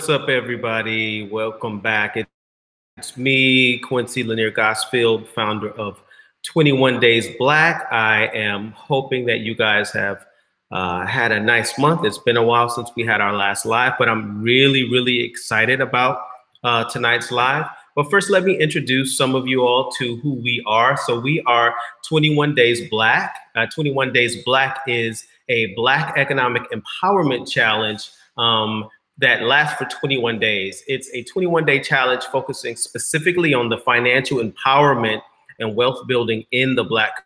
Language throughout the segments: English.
What's up, everybody? Welcome back. It's me, Quincy LeNear Gossfield, founder of 21 Days Black. I am hoping that you guys have uh, had a nice month. It's been a while since we had our last live, but I'm really, really excited about uh, tonight's live. But first, let me introduce some of you all to who we are. So we are 21 Days Black. Uh, 21 Days Black is a Black Economic Empowerment Challenge um, that lasts for 21 days. It's a 21 day challenge focusing specifically on the financial empowerment and wealth building in the Black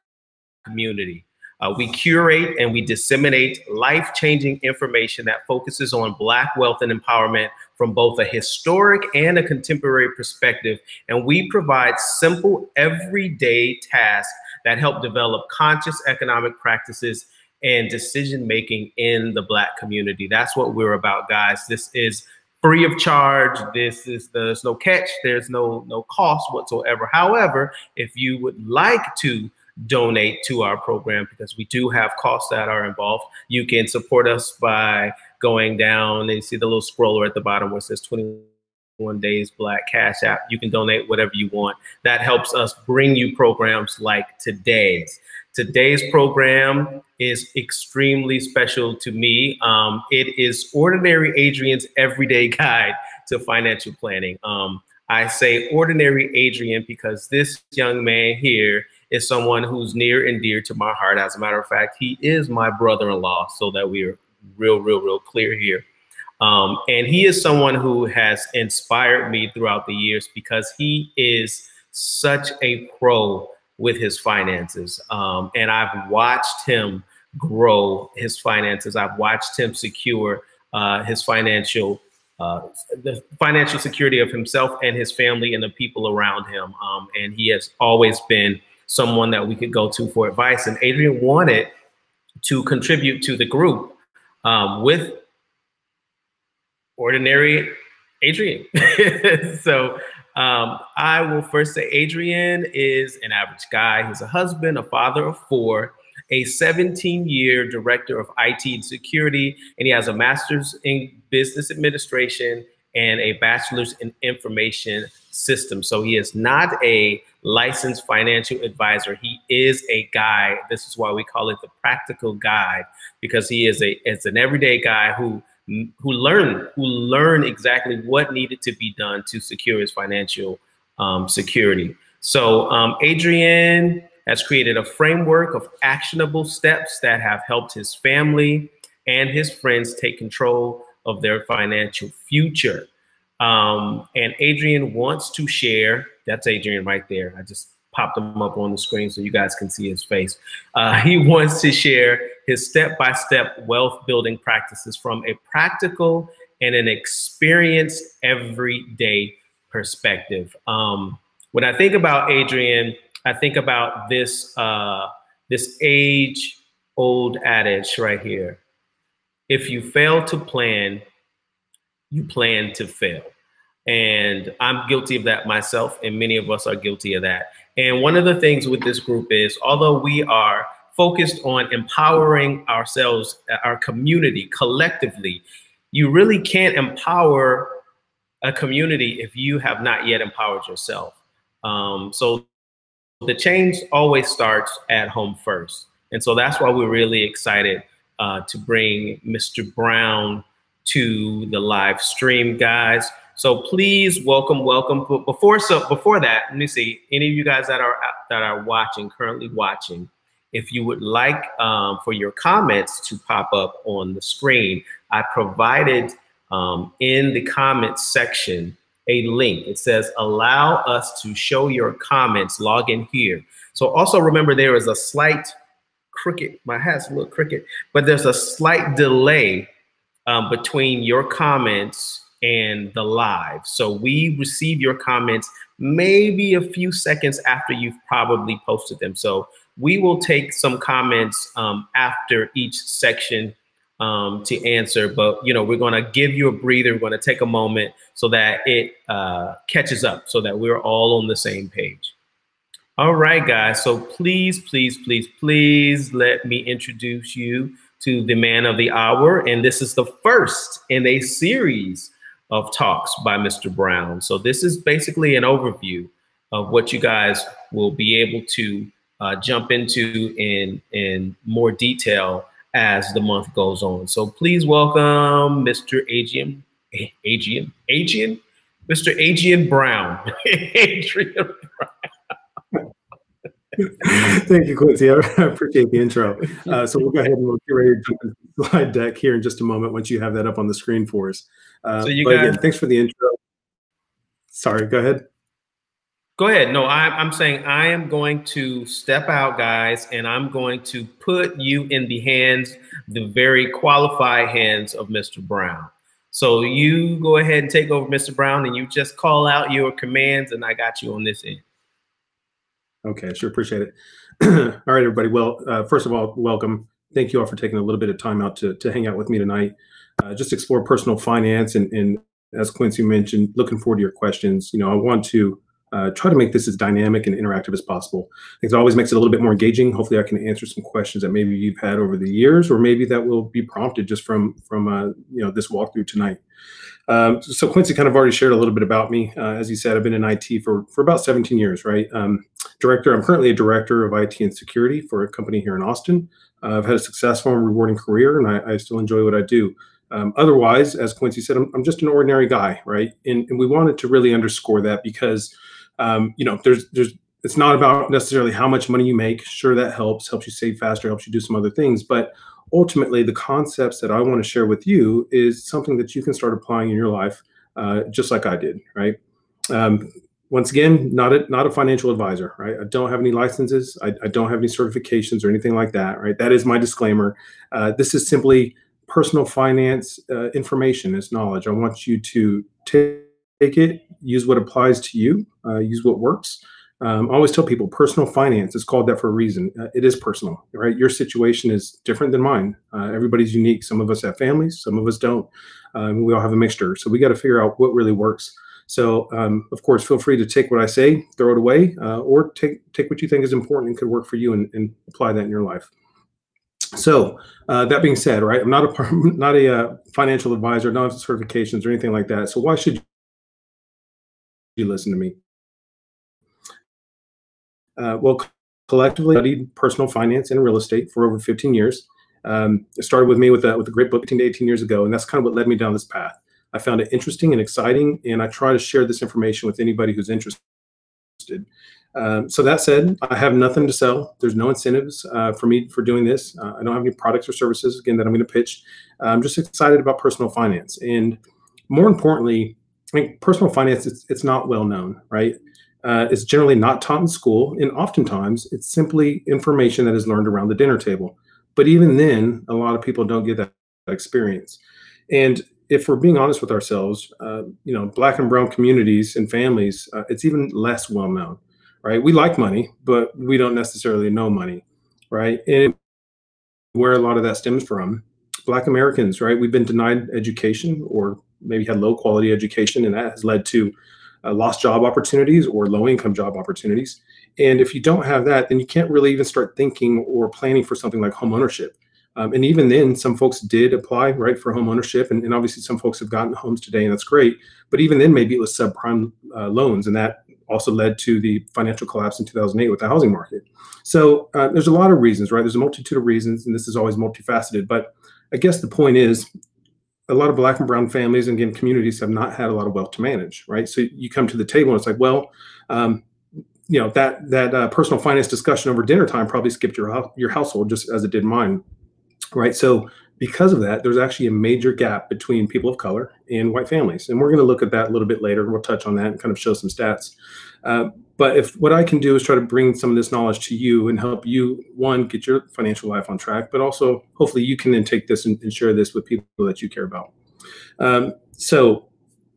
community. Uh, we curate and we disseminate life changing information that focuses on Black wealth and empowerment from both a historic and a contemporary perspective. And we provide simple, everyday tasks that help develop conscious economic practices and decision making in the Black community. That's what we're about, guys. This is free of charge. This is there's no catch. There's no no cost whatsoever. However, if you would like to donate to our program because we do have costs that are involved, you can support us by going down and see the little scroller at the bottom where it says 21 days black cash app you can donate whatever you want that helps us bring you programs like today's today's program is extremely special to me. Um, it is ordinary adrian's everyday guide to financial planning. Um, i say ordinary adrian because this young man here is someone who's near and dear to my heart. As a matter of fact he is my brother-in-law so that we are real, real, real clear here. Um, and he is someone who has inspired me throughout the years because he is such a pro with his finances. Um, and I've watched him grow his finances. I've watched him secure uh, his financial uh, the financial security of himself and his family and the people around him. Um, and he has always been someone that we could go to for advice. And Adrian wanted to contribute to the group um, with ordinary Adrian. so um, I will first say Adrian is an average guy. He's a husband, a father of four, a 17 year director of IT and security, and he has a master's in business administration and a bachelor's in information systems. So he is not a licensed financial advisor. He is a guy. This is why we call it the practical guide because he is a is an everyday guy who who learned who learned exactly what needed to be done to secure his financial um, security. So um, Adrian has created a framework of actionable steps that have helped his family and his friends take control of their financial future. Um, and Adrian wants to share, that's Adrian right there. I just popped him up on the screen so you guys can see his face. Uh, he wants to share his step-by-step -step wealth building practices from a practical and an experienced everyday perspective. Um, when I think about Adrian, I think about this, uh, this age-old adage right here. If you fail to plan, you plan to fail. And I'm guilty of that myself, and many of us are guilty of that. And one of the things with this group is, although we are focused on empowering ourselves, our community collectively, you really can't empower a community if you have not yet empowered yourself. Um, so the change always starts at home first. And so that's why we're really excited uh, to bring Mr. Brown to the live stream, guys. So please welcome, welcome. But before so before that, let me see any of you guys that are that are watching, currently watching. If you would like um, for your comments to pop up on the screen, I provided um, in the comments section a link. It says allow us to show your comments. Log in here. So also remember there is a slight crooked. My hat's a little crooked, but there's a slight delay um, between your comments and the live. So we receive your comments maybe a few seconds after you've probably posted them. So we will take some comments um, after each section um, to answer, but you know we're going to give you a breather. We're going to take a moment so that it uh, catches up, so that we're all on the same page. All right, guys. So please, please, please, please let me introduce you to the man of the hour, and this is the first in a series of talks by Mr. Brown. So this is basically an overview of what you guys will be able to uh, jump into in in more detail as the month goes on. So please welcome Mr. Adrian, Adrian, Adrian, Mr. Adrian Brown, Adrian Brown. Thank you, Quincy. I appreciate the intro. Uh, so we'll go ahead and we'll get ready to jump into the slide deck here in just a moment once you have that up on the screen for us. Uh, so you guys, again, thanks for the intro. Sorry, go ahead. Go ahead. No, I, I'm saying I am going to step out, guys, and I'm going to put you in the hands, the very qualified hands of Mr. Brown. So you go ahead and take over, Mr. Brown, and you just call out your commands, and I got you on this end. Okay, sure, appreciate it. all right, everybody. Well, uh, first of all, welcome. Thank you all for taking a little bit of time out to, to hang out with me tonight. Uh, just explore personal finance, and, and as Quincy mentioned, looking forward to your questions. You know, I want to uh, try to make this as dynamic and interactive as possible. It always makes it a little bit more engaging. Hopefully, I can answer some questions that maybe you've had over the years, or maybe that will be prompted just from from uh, you know this walkthrough tonight. Um, so Quincy kind of already shared a little bit about me. Uh, as he said, I've been in IT for for about 17 years, right? Um, director. I'm currently a director of IT and security for a company here in Austin. Uh, I've had a successful and rewarding career, and I, I still enjoy what I do. Um, otherwise, as Quincy said, I'm, I'm, just an ordinary guy, right? And, and we wanted to really underscore that because um, you know, there's there's it's not about necessarily how much money you make. Sure, that helps, helps you save faster, helps you do some other things, but ultimately the concepts that I want to share with you is something that you can start applying in your life, uh, just like I did, right? Um, once again, not a not a financial advisor, right? I don't have any licenses, I, I don't have any certifications or anything like that, right? That is my disclaimer. Uh, this is simply personal finance uh, information, it's knowledge. I want you to take it, use what applies to you, uh, use what works. Um, I always tell people personal finance is called that for a reason. Uh, it is personal, right? Your situation is different than mine. Uh, everybody's unique. Some of us have families, some of us don't. Um, we all have a mixture. So we got to figure out what really works. So, um, of course, feel free to take what I say, throw it away, uh, or take take what you think is important and could work for you, and, and apply that in your life. So, uh, that being said, right, I'm not a not a uh, financial advisor, not certifications or anything like that. So, why should you listen to me. Uh, well, collectively studied personal finance and real estate for over 15 years. Um, it started with me with a, with a great book 15 to 18 years ago, and that's kind of what led me down this path. I found it interesting and exciting, and I try to share this information with anybody who's interested. Um, so that said, I have nothing to sell. There's no incentives uh, for me for doing this. Uh, I don't have any products or services again that I'm going to pitch. I'm just excited about personal finance, and more importantly, I think personal finance, it's, it's not well known, right? Uh, it's generally not taught in school, and oftentimes it's simply information that is learned around the dinner table. But even then, a lot of people don't get that experience. And if we're being honest with ourselves, uh, you know, black and brown communities and families, uh, it's even less well known, right? We like money, but we don't necessarily know money, right? And where a lot of that stems from, black Americans, right? We've been denied education or maybe had low quality education, and that has led to uh, lost job opportunities or low income job opportunities. And if you don't have that, then you can't really even start thinking or planning for something like home ownership. Um, and even then, some folks did apply right for home ownership, and, and, obviously some folks have gotten homes today, and that's great. But even then, maybe it was subprime uh, loans, and that also led to the financial collapse in 2008 with the housing market. So uh, there's a lot of reasons, right? There's a multitude of reasons, and this is always multifaceted. But I guess the point is, a lot of black and brown families and again communities have not had a lot of wealth to manage right? So you come to the table and it's like well um, you know that that uh, personal finance discussion over dinner time probably skipped your your household just as it did mine right? So because of that there's actually a major gap between people of color and white families. And we're going to look at that a little bit later we'll touch on that and kind of show some stats. Uh, but if what I can do is try to bring some of this knowledge to you and help you, one, get your financial life on track, but also hopefully you can then take this and, and share this with people that you care about. Um, so,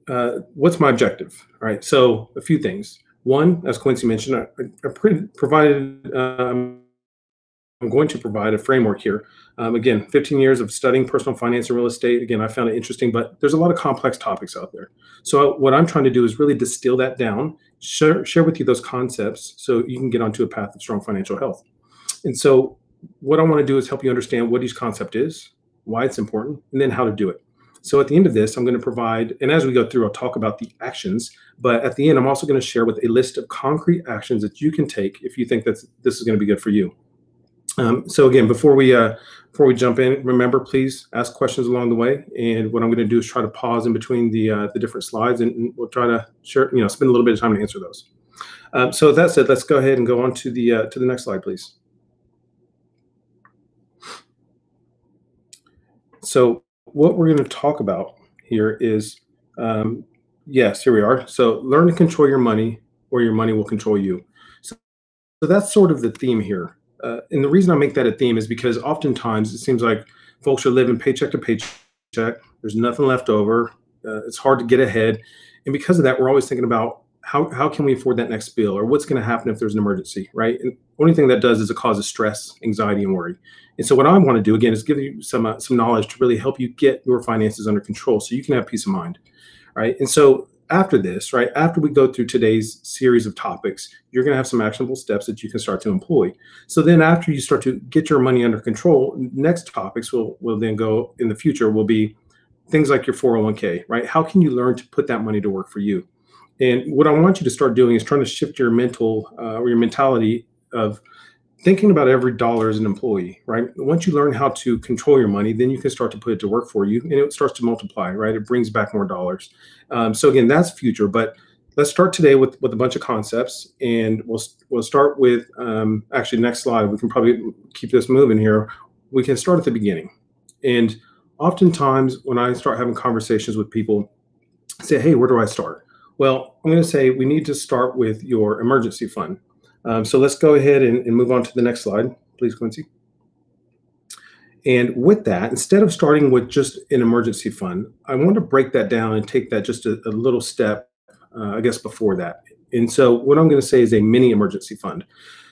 uh, what's my objective? All right. So, a few things. One, as Quincy mentioned, I, I provided um, I'm going to provide a framework here. Um, again, 15 years of studying personal finance and real estate. Again, I found it interesting, but there's a lot of complex topics out there. So what I'm trying to do is really distill that down, share, share with you those concepts so you can get onto a path of strong financial health. And so what I want to do is help you understand what each concept is, why it's important, and then how to do it. So at the end of this, I'm going to provide, and as we go through, I'll talk about the actions. But at the end, I'm also going to share with a list of concrete actions that you can take if you think that this is going to be good for you. Um, so again, before we uh, before we jump in, remember please ask questions along the way. And what I'm going to do is try to pause in between the uh, the different slides, and we'll try to share, you know, spend a little bit of time to answer those. Um, so with that said, let's go ahead and go on to the uh, to the next slide, please. So what we're going to talk about here is, um, yes, here we are. So learn to control your money, or your money will control you. So, so that's sort of the theme here. Uh, and the reason I make that a theme is because oftentimes it seems like folks are living paycheck to paycheck. There's nothing left over. Uh, it's hard to get ahead, and because of that, we're always thinking about how, how can we afford that next bill or what's going to happen if there's an emergency, right? And only thing that does is it causes stress, anxiety, and worry. And so what I want to do again is give you some uh, some knowledge to really help you get your finances under control so you can have peace of mind, right? And so after this, right, after we go through today's series of topics, you're going to have some actionable steps that you can start to employ. So then after you start to get your money under control, next topics will will then go in the future will be things like your 401k, right? How can you learn to put that money to work for you? And what I want you to start doing is trying to shift your mental uh, or your mentality of thinking about every dollar as an employee, right? Once you learn how to control your money, then you can start to put it to work for you and it starts to multiply, right? It brings back more dollars. Um, so again, that's future, but let's start today with, with a bunch of concepts and we'll, we'll start with, um, actually next slide, we can probably keep this moving here. We can start at the beginning. And oftentimes when I start having conversations with people, say, hey, where do I start? Well, I'm going to say we need to start with your emergency fund. Um, so let's go ahead and, and, move on to the next slide, please, Quincy. And with that, instead of starting with just an emergency fund, I want to break that down and take that just a, a little step, uh, I guess, before that. And so what I'm going to say is a mini emergency fund.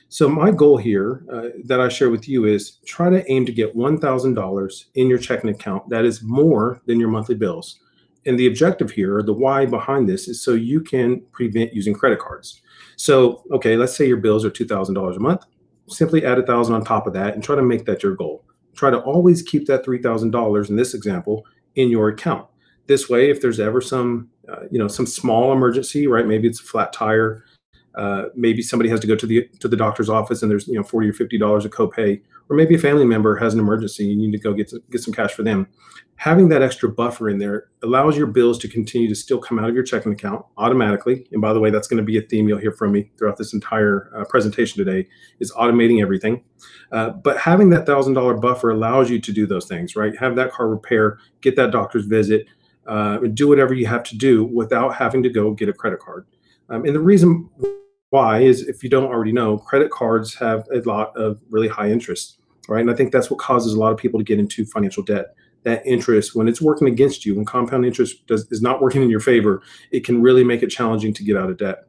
So my goal here uh, that I share with you is try to aim to get $1,000 in your checking account. That is more than your monthly bills. And the objective here, the why behind this, is so you can prevent using credit cards. So, okay, let's say your bills are $2,000 a month. Simply add a thousand on top of that and try to make that your goal. Try to always keep that $3,000 in this example in your account. This way, if there's ever some, uh, you know, some small emergency, right? Maybe it's a flat tire, uh, maybe somebody has to go to the to the doctor's office and there's you know 40 or 50 dollars a copay or maybe a family member has an emergency you need to go get get some cash for them. Having that extra buffer in there allows your bills to continue to still come out of your checking account automatically. And by the way that's going to be a theme you'll hear from me throughout this entire uh, presentation today is automating everything. Uh, but having that thousand dollar buffer allows you to do those things right? Have that car repair get that doctor's visit uh, do whatever you have to do without having to go get a credit card. Um, and the reason why is if you don't already know, credit cards have a lot of really high interest, right? And I think that's what causes a lot of people to get into financial debt. That interest, when it's working against you, when compound interest does, is not working in your favor, it can really make it challenging to get out of debt.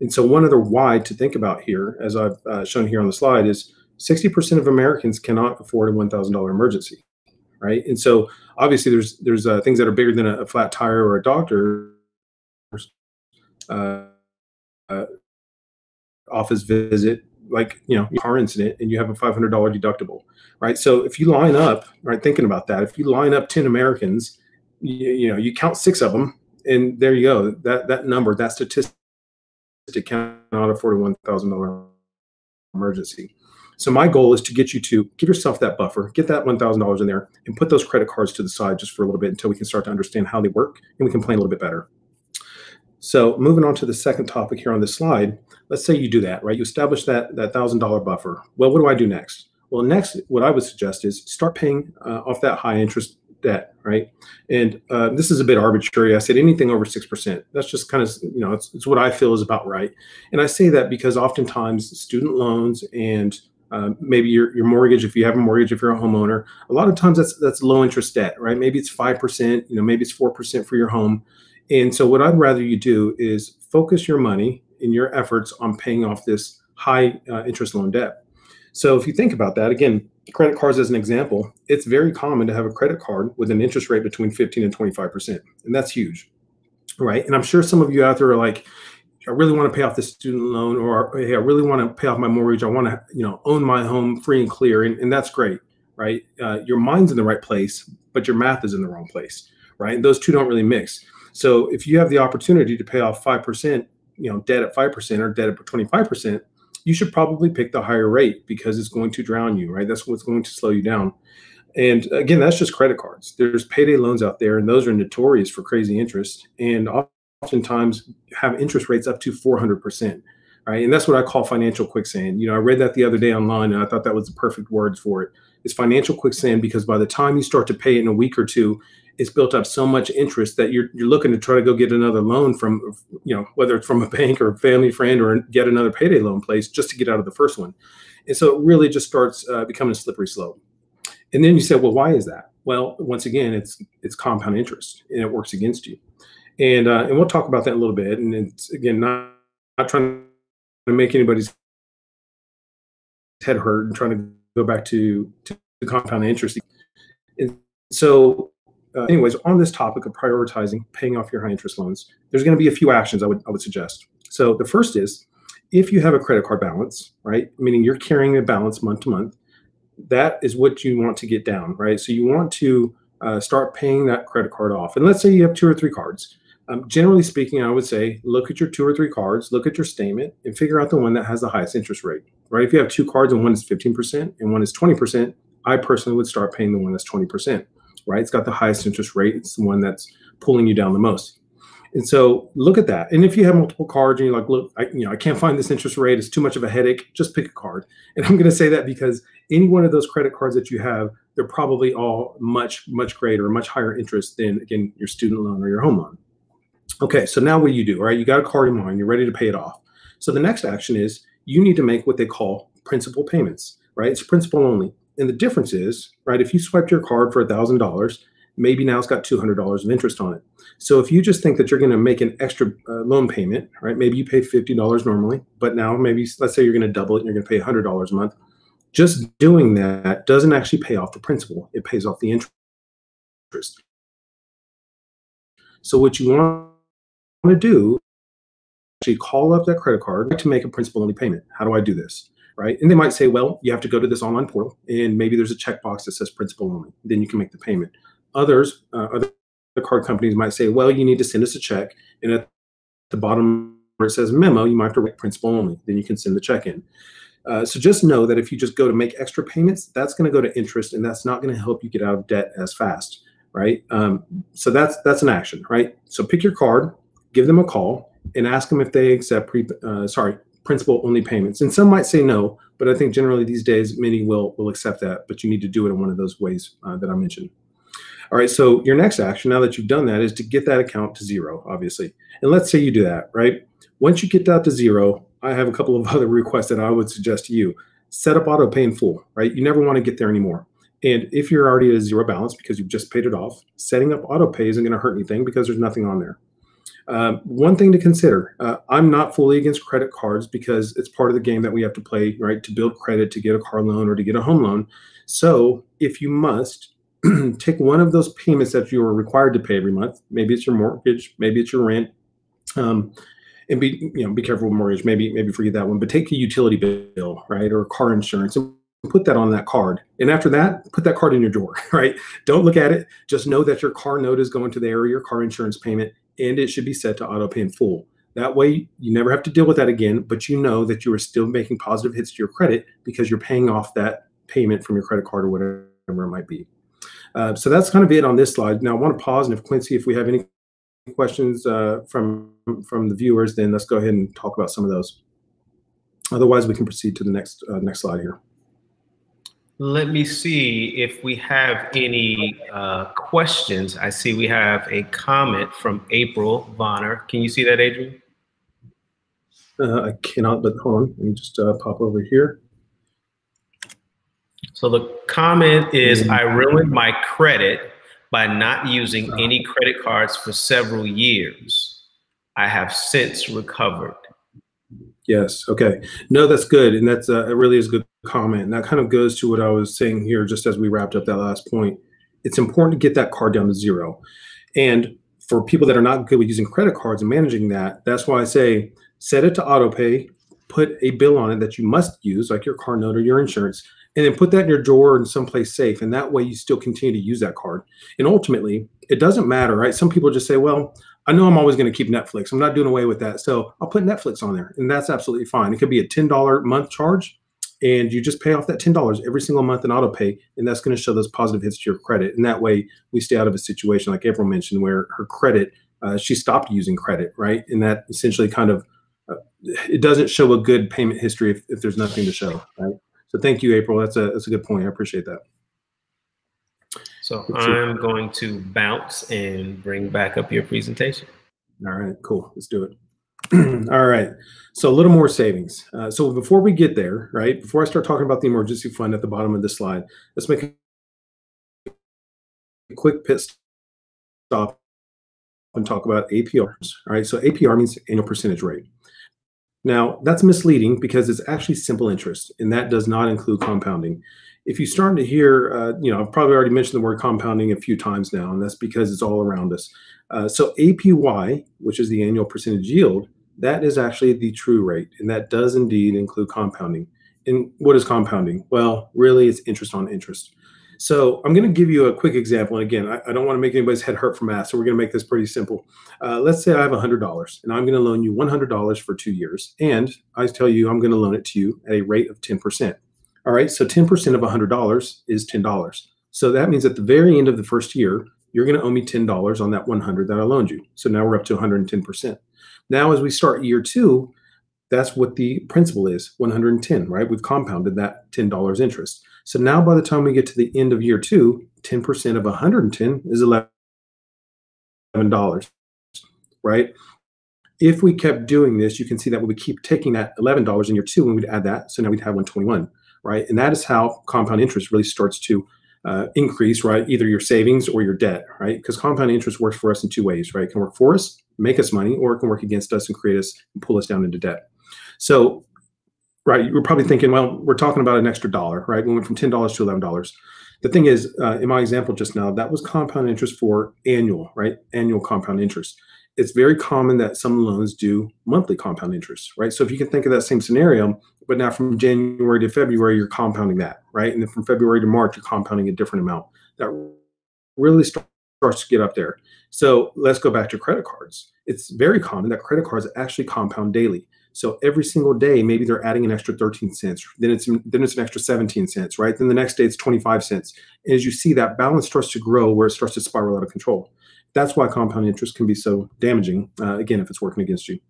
And so, one other why to think about here, as I've uh, shown here on the slide, is 60% of Americans cannot afford a $1,000 emergency, right? And so, obviously, there's there's uh, things that are bigger than a, a, flat tire or a doctor. Uh, uh office visit, like you know, car incident, and you have a $500 deductible, right? So if you line up, right, thinking about that, if you line up 10 Americans, you, you know, you count six of them, and there you go. That that number, that statistic cannot afford a $1,000 emergency. So my goal is to get you to give yourself that buffer, get that $1,000 in there, and put those credit cards to the side just for a little bit until we can start to understand how they work and we can plan a little bit better. So moving on to the second topic here on this slide, let's say you do that, right? You establish that that thousand dollar buffer. Well, what do I do next? Well, next, what I would suggest is start paying uh, off that high interest debt, right? And uh, this is a bit arbitrary. I said anything over six percent. That's just kind of you know it's, it's what I feel is about right. And I say that because oftentimes student loans and uh, maybe your, your mortgage, if you have a mortgage, if you're a homeowner, a lot of times that's that's low interest debt, right? Maybe it's five percent, you know, maybe it's four percent for your home. And so, what I'd rather you do is focus your money and your efforts on paying off this high uh, interest loan debt. So, if you think about that, again, credit cards as an example, it's very common to have a credit card with an interest rate between 15 and 25%. And that's huge, right? And I'm sure some of you out there are like, I really want to pay off this student loan, or hey, I really want to pay off my mortgage. I want to, you know, own my home free and clear, and, and that's great, right? Uh, your mind's in the right place, but your math is in the wrong place right? And those two don't really mix. So if you have the opportunity to pay off 5%, you know, debt at 5% or debt at 25%, you should probably pick the higher rate because it's going to drown you, right? That's what's going to slow you down. And again, that's just credit cards. There's payday loans out there, and those are notorious for crazy interest, and oftentimes have interest rates up to 400%. Right, and that's what I call financial quicksand. You know, I read that the other day online, and I thought that was the perfect words for it. It's financial quicksand because by the time you start to pay it in a week or two, it's built up so much interest that you're you're looking to try to go get another loan from you know whether it's from a bank or a family friend or get another payday loan place just to get out of the first one, and so it really just starts uh, becoming a slippery slope. And then you say, well, why is that? Well, once again, it's it's compound interest and it works against you. And uh, and we'll talk about that in a little bit. And it's again not not trying to make anybody's head hurt and trying to go back to, to the compound interest. And so, uh, anyways, on this topic of prioritizing paying off your high interest loans, there's going to be a few actions I would I would suggest. So the first is if you have a credit card balance, right, meaning you're carrying a balance month to month, that is what you want to get down, right? So you want to uh, start paying that credit card off. And let's say you have two or three cards. Um, generally speaking, I would say look at your two or three cards, look at your statement, and figure out the one that has the highest interest rate, right? If you have two cards and one is 15% and one is 20%, I personally would start paying the one that's 20%, right? It's got the highest interest rate. It's the one that's pulling you down the most. And so look at that. And if you have multiple cards and you're like, look, I, you know, I can't find this interest rate. It's too much of a headache. Just pick a card. And I'm going to say that because any one of those credit cards that you have, they're probably all much, much greater, much higher interest than again your student loan or your home loan. Okay, so now what do you do? All right, you got a card in mind. You're ready to pay it off. So the next action is you need to make what they call principal payments. Right, it's principal only. And the difference is, right, if you swiped your card for a thousand dollars maybe now it's got $200 of interest on it. So if you just think that you're going to make an extra uh, loan payment, right? Maybe you pay $50 normally, but now maybe let's say you're going to double it and you're going to pay $100 a month. Just doing that doesn't actually pay off the principal. It pays off the interest. So what you want to do actually call up that credit card to make a principal only payment. How do I do this? Right. And they might say, well, you have to go to this online portal and maybe there's a checkbox that says principal only. Then you can make the payment. Others, uh, other card companies might say, well, you need to send us a check. And at the bottom where it says memo, you might have to write principal only. Then you can send the check in. Uh, so just know that if you just go to make extra payments, that's going to go to interest, and that's not going to help you get out of debt as fast, right? Um, so that's that's an action, right? So pick your card, give them a call, and ask them if they accept pre uh, sorry principal only payments. And some might say no, but I think generally these days many will will accept that. But you need to do it in one of those ways uh, that I mentioned. All right, so your next action, now that you've done that, is to get that account to zero, obviously. And let's say you do that, right? Once you get that to zero, I have a couple of other requests that I would suggest to you. Set up auto pay in full, right? You never want to get there anymore. And if you're already at a zero balance because you've just paid it off, setting up auto pay isn't going to hurt anything because there's nothing on there. Um, one thing to consider uh, I'm not fully against credit cards because it's part of the game that we have to play, right? To build credit, to get a car loan, or to get a home loan. So if you must, take one of those payments that you are required to pay every month. Maybe it's your mortgage, maybe it's your rent. Um, and be you know be careful with mortgage. Maybe maybe forget that one. But take a utility bill, right, or car insurance, and put that on that card. And after that, put that card in your drawer, right? Don't look at it. Just know that your car note is going to there, your car insurance payment, and it should be set to auto pay in full. That way, you never have to deal with that again. But you know that you are still making positive hits to your credit because you're paying off that payment from your credit card or whatever it might be. Uh, so that's kind of it on this slide. Now I want to pause, and if Quincy, if we have any questions uh, from from the viewers, then let's go ahead and talk about some of those. Otherwise, we can proceed to the next uh, next slide here. Let me see if we have any uh, questions. I see we have a comment from April Vonner. Can you see that, Adrian? Uh, I cannot, but hold on. Let me just uh, pop over here. So the comment is I ruined my credit by not using any credit cards for several years. I have since recovered. Yes. Okay. No, that's good, and that's uh, it. Really is a good comment. And that kind of goes to what I was saying here, just as we wrapped up that last point. It's important to get that card down to zero, and for people that are not good with using credit cards and managing that, that's why I say set it to auto pay. Put a bill on it that you must use, like your car note or your insurance, and then put that in your drawer in someplace safe. And that way you still continue to use that card. And ultimately, it doesn't matter, right? Some people just say, well, I know I'm always going to keep Netflix. I'm not doing away with that. So I'll put Netflix on there. And that's absolutely fine. It could be a $10 month charge and you just pay off that $10 every single month in auto pay. And that's going to show those positive hits to your credit. And that way we stay out of a situation like April mentioned where her credit, uh, she stopped using credit, right? And that essentially kind of, uh, it doesn't show a good payment history if, if there's nothing to show, right? So thank you, April. That's a, that's a good point. I appreciate that. So I'm going to bounce and bring back up your presentation. All right, cool. Let's do it. All right. So a little more savings. Uh, so before we get there, right, before I start talking about the emergency fund at the bottom of this slide, let's make a quick pit stop and talk about APRs. All right. So APR means annual percentage rate. Now that's misleading because it's actually simple interest, and that does not include compounding. If you start to hear, uh, you know, I've probably already mentioned the word compounding a few times now, and that's because it's all around us. Uh, so APY, which is the annual percentage yield, that is actually the true rate, and that does indeed include compounding. And what is compounding? Well, really, it's interest on interest. So I'm going to give you a quick example. And again, I, I don't want to make anybody's head hurt for math, so we're going to make this pretty simple. Uh, let's say I have $100, and I'm going to loan you $100 for two years, and I tell you I'm going to loan it to you at a rate of 10%. All right, so 10% of $100 is $10. So that means at the very end of the first year, you're going to owe me $10 on that 100 that I loaned you. So now we're up to 110%. Now, as we start year two, that's what the principal is 110, right? We've compounded that $10 interest. So now by the time we get to the end of year two, 10% of 110 is $11, right? If we kept doing this, you can see that we would keep taking that $11 in year two and we'd add that. So now we'd have 121, right? And that is how compound interest really starts to uh, increase, right? Either your savings or your debt, right? Because compound interest works for us in two ways, right? It can work for us, make us money, or it can work against us and create us and pull us down into debt. So, right, you're probably thinking, well, we're talking about an extra dollar, right? We went from ten dollars to eleven dollars. The thing is, uh, in my example just now, that was compound interest for annual, right? Annual compound interest. It's very common that some loans do monthly compound interest, right? So if you can think of that same scenario, but now from January to February, you're compounding that, right? And then from February to March, you're compounding a different amount. That really starts to get up there. So let's go back to credit cards. It's very common that credit cards actually compound daily. So every single day, maybe they're adding an extra 13 cents. Then it's then it's an extra 17 cents, right? Then the next day it's 25 cents. And as you see, that balance starts to grow where it starts to spiral out of control. That's why compound interest can be so damaging. Uh, again, if it's working against you.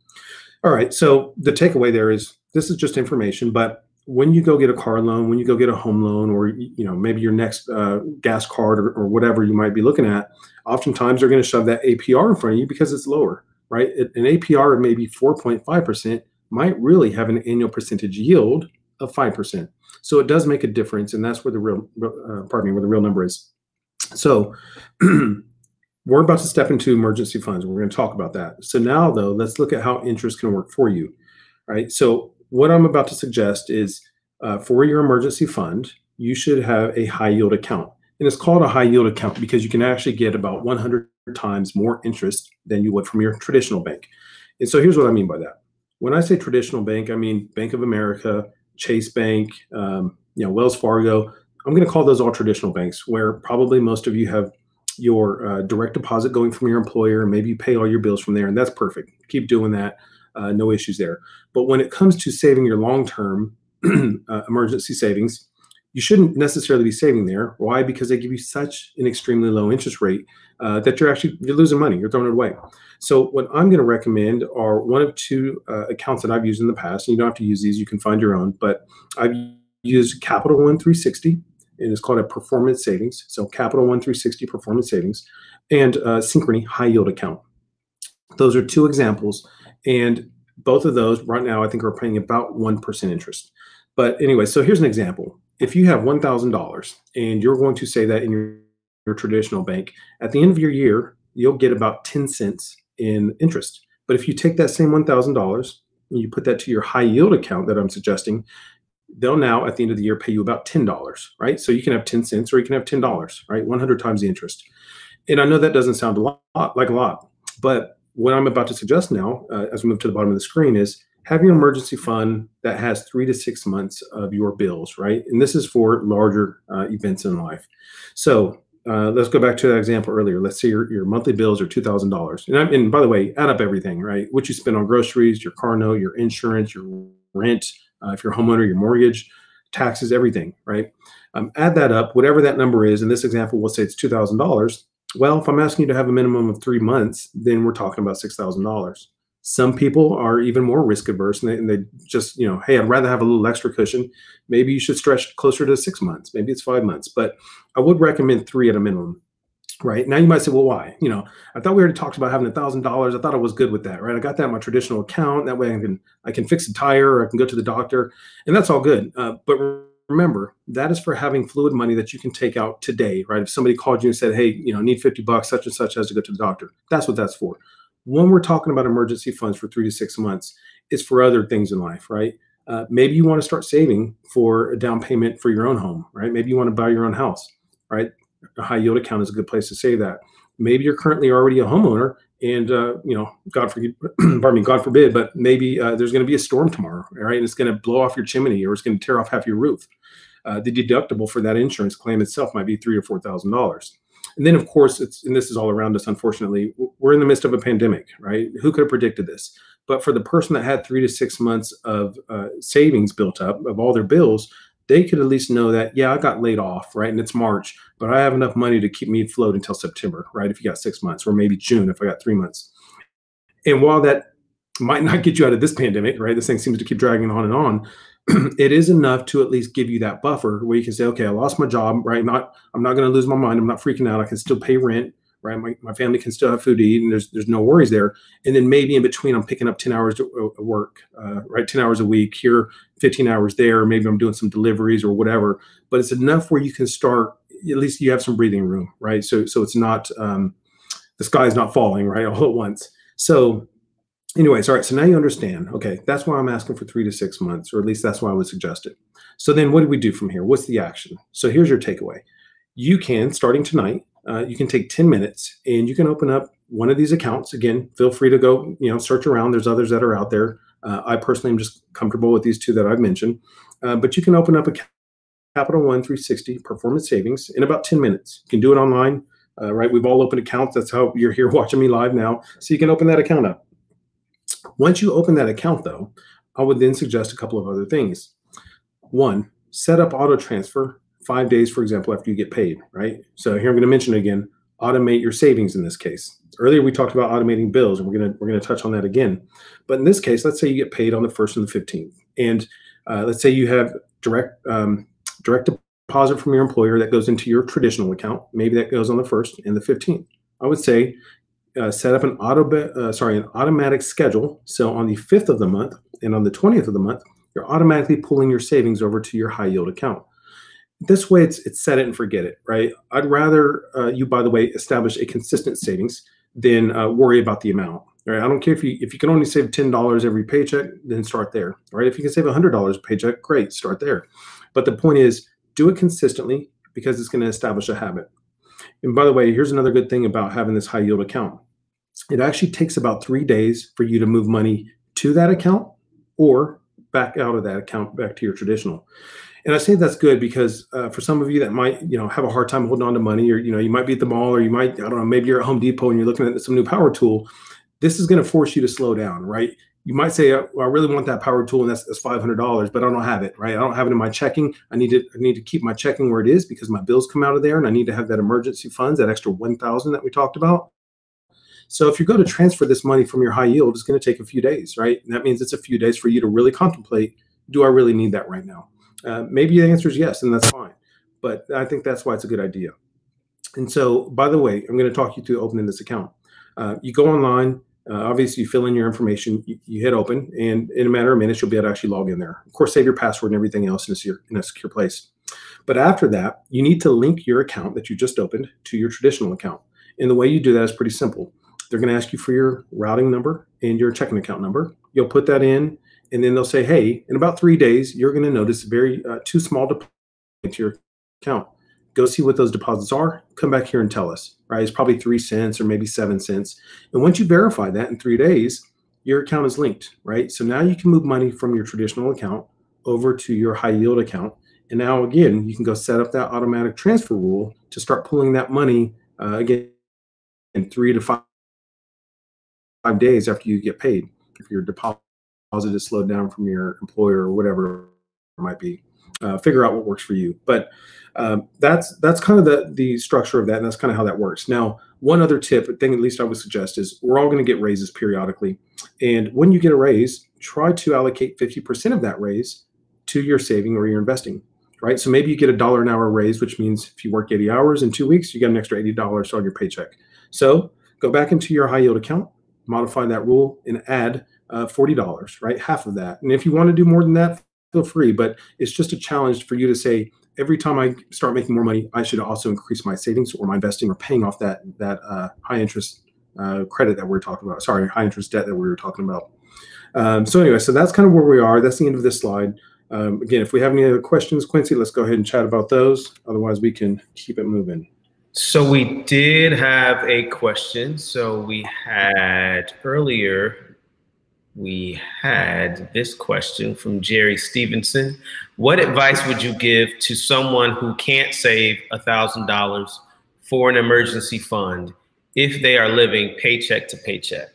All right. So the takeaway there is this is just information, but when you go get a car loan, when you go get a home loan, or you know maybe your next uh, gas card or, or, whatever you might be looking at, oftentimes they're going to shove that APR in front of you because it's lower, right? An APR of maybe 4.5 percent might really have an annual percentage yield of five percent. So it does make a difference, and that's where the real, uh, pardon me, where the real number is. So we're about to step into emergency funds. We're going to talk about that. So now, though, let's look at how interest can work for you right? So what I'm about to suggest is uh, for your emergency fund, you should have a high yield account. And it's called a high yield account because you can actually get about 100 times more interest than you would from your traditional bank. And so here's what I mean by that. When I say traditional bank, I mean Bank of America, Chase Bank, um, you know, Wells Fargo. I'm going to call those all traditional banks where probably most of you have your uh, direct deposit going from your employer and maybe you pay all your bills from there and that's perfect. Keep doing that uh, no issues there. But when it comes to saving your long term uh, emergency savings, you shouldn't necessarily be saving there. Why? Because they give you such an extremely low interest rate uh, that you're actually you're losing money. You're throwing it away. So what I'm going to recommend are one of two uh, accounts that I've used in the past. And you don't have to use these; you can find your own. But I've used Capital One 360, and it's called a performance savings. So Capital One 360 performance savings, and uh, Synchrony high yield account. Those are two examples and both of those right now, I think, are paying about 1% interest. But anyway, so here's an example. If you have $1,000 and you're going to say that in your, your traditional bank, at the end of your year, you'll get about 10 cents in interest. But if you take that same $1,000 and you put that to your high yield account that I'm suggesting, they'll now at the end of the year pay you about $10, right? So you can have 10 cents or you can have $10, right? 100 times the interest. And I know that doesn't sound a lot like a lot, but what I'm about to suggest now, uh, as we move to the bottom of the screen, is have your emergency fund that has three to six months of your bills, right? And this is for larger uh, events in life. So uh, let's go back to that example earlier. Let's say your, your monthly bills are two thousand dollars, and, and by the way, add up everything, right? What you spend on groceries, your car note, your insurance, your rent, uh, if you're a homeowner, your mortgage, taxes, everything, right? Um, add that up, whatever that number is. In this example, we'll say it's two thousand dollars. Well, if I'm asking you to have a minimum of three months, then we're talking about six thousand dollars. Some people are even more risk averse and they, and they, just, you know, hey, I'd rather have a little extra cushion. Maybe you should stretch closer to six months. Maybe it's five months, but I would recommend three at a minimum. Right now, you might say, well, why? You know, I thought we already talked about having a thousand dollars. I thought I was good with that, right? I got that in my traditional account. That way, I can I can fix a tire, or I can go to the doctor, and that's all good. Uh, but remember, that is for having fluid money that you can take out today, right? If somebody called you and said, hey, you know, need 50 bucks, such and such has to go to the doctor. That's what that's for when we're talking about emergency funds for three to six months, it's for other things in life, right? Uh, maybe you want to start saving for a down payment for your own home, right? Maybe you want to buy your own house, right? A high yield account is a good place to save that. Maybe you're currently already a homeowner, and uh, you know, God forbid, pardon me, God forbid, but maybe uh, there's going to be a storm tomorrow, right? And it's going to blow off your chimney, or it's going to tear off half your roof. Uh, the deductible for that insurance claim itself might be three or four thousand dollars. And then, of course, it's and this is all around us. Unfortunately, we're in the midst of a pandemic, right? Who could have predicted this? But for the person that had three to six months of uh, savings built up of all their bills, they could at least know that, yeah, I got laid off, right? And it's March, but I have enough money to keep me afloat until September, right? If you got six months, or maybe June if I got three months. And while that might not get you out of this pandemic, right? This thing seems to keep dragging on and on. it is enough to at least give you that buffer where you can say, okay, I lost my job, right? Not, I'm not going to lose my mind. I'm not freaking out. I can still pay rent, right? My, my family can still have food to eat, and there's there's no worries there. And then maybe in between, I'm picking up 10 hours of work, uh, right? 10 hours a week here, 15 hours there. Maybe I'm doing some deliveries or whatever. But it's enough where you can start. At least you have some breathing room, right? So so it's not um, the sky is not falling, right, all at once. So anyways, all right. So now you understand. Okay, that's why I'm asking for three to six months, or at least that's why I would suggest it. So then, what do we do from here? What's the action? So here's your takeaway. You can, starting tonight, uh, you can take 10 minutes and you can open up one of these accounts. Again, feel free to go, you know, search around. There's others that are out there. Uh, I personally am just comfortable with these two that I've mentioned. Uh, but you can open up a Capital One 360 performance savings in about 10 minutes. You can do it online, uh, right? We've all opened accounts. That's how you're here watching me live now. So you can open that account up. Once you open that account, though, I would then suggest a couple of other things. One, set up auto transfer five days, for example, after you get paid, right? So here I'm going to mention again, automate your savings in this case. Earlier we talked about automating bills, and we're going to we're to touch on that again. But in this case, let's say you get paid on the first and the fifteenth, and uh, let's say you have direct um, direct deposit from your employer that goes into your traditional account. Maybe that goes on the first and the fifteenth. I would say uh, set up an auto uh, sorry an automatic schedule. So on the fifth of the month and on the twentieth of the month, you're automatically pulling your savings over to your high yield account. This way, it's it's set it and forget it, right? I'd rather uh, you, by the way, establish a consistent savings than uh, worry about the amount. Right? I don't care if you if you can only save ten dollars every paycheck, then start there. Right? If you can save hundred dollars paycheck, great, start there. But the point is, do it consistently because it's going to establish a habit. And by the way, here's another good thing about having this high yield account it actually takes about three days for you to move money to that account or back out of that account back to your traditional. And I say that's good because uh, for some of you that might, you know, have a hard time holding on to money, or you know, you might be at the mall, or you might, I don't know, maybe you're at Home Depot and you're looking at some new power tool. This is going to force you to slow down, right? You might say, well, I really want that power tool, and that's, that's five hundred dollars, but I don't have it, right? I don't have it in my checking. I need to, I need to keep my checking where it is because my bills come out of there, and I need to have that emergency funds, that extra one thousand that we talked about. So if you go to transfer this money from your high yield, it's going to take a few days, right? And that means it's a few days for you to really contemplate, do I really need that right now? Uh, maybe the answer is yes, and that's fine. But I think that's why it's a good idea. And so, by the way, I'm going to talk you through opening this account. Uh, you go online, uh, obviously, you fill in your information, you, you, hit open, and in a matter of minutes, you'll be able to actually log in there. Of course, save your password and everything else in a, secure, in a secure place. But after that, you need to link your account that you just opened to your traditional account. And the way you do that is pretty simple. They're going to ask you for your routing number and your checking account number. You'll put that in, and then they'll say, "Hey, in about three days, you're going to notice very uh, two small deposits to your account. Go see what those deposits are. Come back here and tell us. Right? It's probably three cents or maybe seven cents. And once you verify that in three days, your account is linked. Right? So now you can move money from your traditional account over to your high yield account, And now again, you can go set up that automatic transfer rule to start pulling that money uh, again in three to five, five days after you get paid. If your deposit is slowed down from your employer or whatever it might be, uh, figure out what works for you. But um, that's that's kind of the the structure of that, and that's kind of how that works. Now, one other tip, thing at least I would suggest is we're all going to get raises periodically, and when you get a raise, try to allocate 50% of that raise to your saving or your investing. Right. So maybe you get a dollar an hour raise, which means if you work 80 hours in two weeks, you get an extra $80 on your paycheck. So go back into your high yield account, modify that rule, and add uh, $40, right? Half of that. And if you want to do more than that, feel free. But it's just a challenge for you to say, every time I start making more money, I should also increase my savings or my investing or paying off that that uh, high interest uh, credit that we are talking about. Sorry, high interest debt that we were talking about. Um, so anyway, so that's kind of where we are. That's the end of this slide. Um, again, if we have any other questions, Quincy, let's go ahead and chat about those. Otherwise, we can keep it moving. So we did have a question. So we had earlier we had this question from Jerry Stevenson. What advice would you give to someone who can't save $1,000 for an emergency fund if they are living paycheck to paycheck?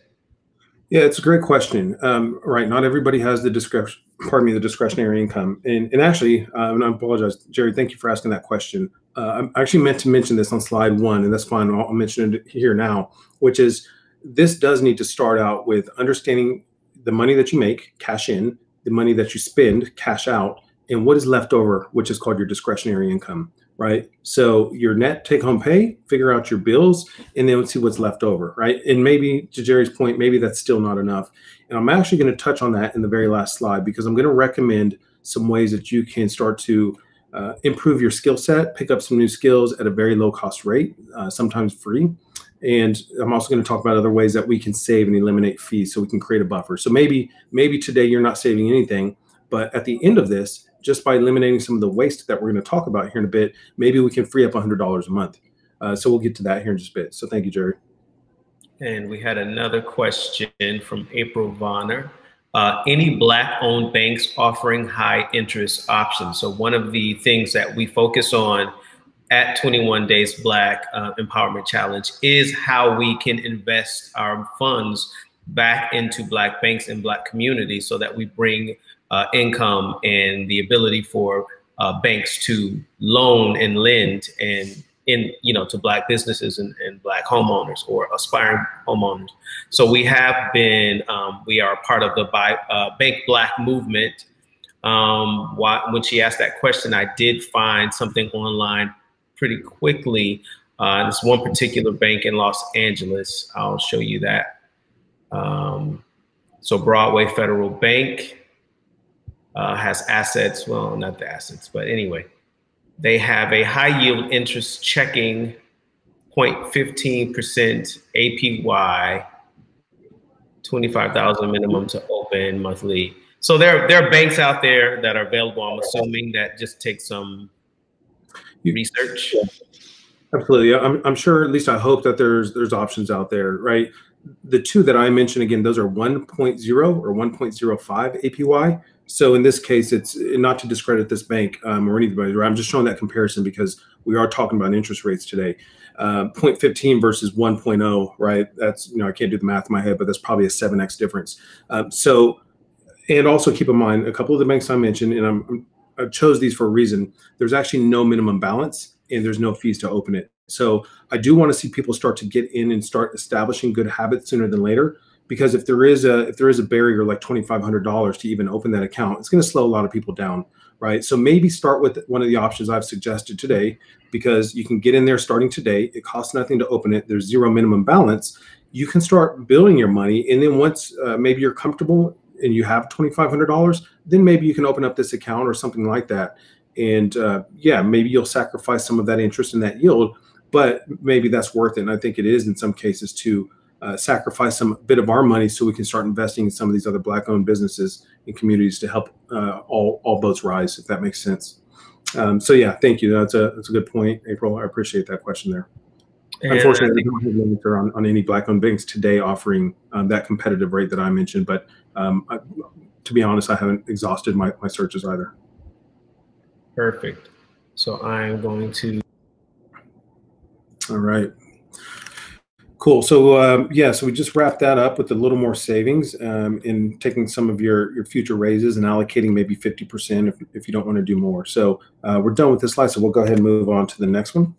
Yeah, it's a great question. Um, right, not everybody has the discretion. Pardon me, the discretionary income, and and actually, uh, and I apologize, Jerry. Thank you for asking that question. Uh, I actually meant to mention this on slide one, and that's fine. I'll, I'll mention it here now, which is this does need to start out with understanding the money that you make, cash in, the money that you spend, cash out, and what is left over, which is called your discretionary income, right? So your net take home pay, figure out your bills, and then see what's left over, right? And maybe to Jerry's point, maybe that's still not enough. And I'm actually going to touch on that in the very last slide because I'm going to recommend some ways that you can start to uh, improve your skill set, pick up some new skills at a very low cost rate, uh, sometimes free. And I'm also going to talk about other ways that we can save and eliminate fees so we can create a buffer. So maybe maybe today you're not saving anything, but at the end of this, just by eliminating some of the waste that we're going to talk about here in a bit, maybe we can free up $100 a month. Uh, so we'll get to that here in just a bit. So thank you, Jerry. And we had another question from April Vonner. Uh, any black-owned banks offering high interest options? So one of the things that we focus on at 21 Days Black uh, Empowerment Challenge is how we can invest our funds back into Black banks and Black communities so that we bring uh, income and the ability for uh, banks to loan and lend and in you know to black businesses and, and black homeowners or aspiring homeowners. So we have been um, we are part of the by, uh, bank black movement. Um, why, when she asked that question i did find something online pretty quickly. Uh, this one particular bank in Los Angeles. I'll show you that. Um, so Broadway Federal Bank uh, has assets. Well, not the assets, but anyway, they have a high yield interest checking 0.15% APY, 25,000 minimum to open monthly. So there, there are banks out there that are available. I'm assuming that just take some research. Absolutely. I'm, I'm sure, at least I hope that there's there's options out there, right? The two that I mentioned again, those are 1.0 or 1.05 APY. So in this case, it's not to discredit this bank um, or anybody. I'm just showing that comparison because we are talking about interest rates today. Uh, 0.15 versus 1.0, right? That's you know I can't do the math in my head, but that's probably a 7x difference. Um, so, and also keep in mind a couple of the banks I mentioned, and I'm, I'm I chose these for a reason. There's actually no minimum balance and there's no fees to open it. So I do want to see people start to get in and start establishing good habits sooner than later. Because if there is a if there is a barrier like twenty five hundred dollars to even open that account, it's going to slow a lot of people down, right? So maybe start with one of the options I've suggested today, because you can get in there starting today. It costs nothing to open it. There's zero minimum balance. You can start building your money, and then once uh, maybe you're comfortable and you have $2,500, then maybe you can open up this account or something like that. And uh, yeah, maybe you'll sacrifice some of that interest and that yield, but maybe that's worth it. And I think it is in some cases to uh, sacrifice some bit of our money so we can start investing in some of these other black-owned businesses and communities to help uh, all all boats rise, if that makes sense. Um, so yeah, thank you. That's a that's a good point, April. I appreciate that question there. And Unfortunately, we don't have limits on, on any black-owned banks today offering um, that competitive rate that I mentioned. But um, I, to be honest, I haven't exhausted my, my searches either. Perfect. So I'm going to. All right. Cool. So um, yeah, so we just wrapped that up with a little more savings um, in taking some of your your future raises and allocating maybe 50% if, if you don't want to do more. So uh, we're done with this slide. So we'll go ahead and move on to the next one.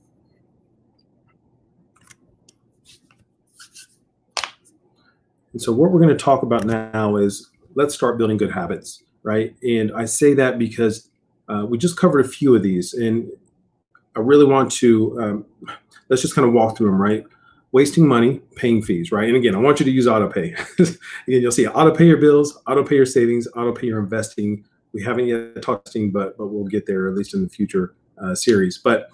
And so what we're going to talk about now is let's start building good habits, right? And I say that because uh, we just covered a few of these, and I really want to um, let's just kind of walk through them, right? wasting money paying fees, right? And again, I want you to use autopay. again, you'll see autopay your bills, autopay your savings, autopay your investing. We haven't yet talked but but we'll get there at least in the future uh, series. But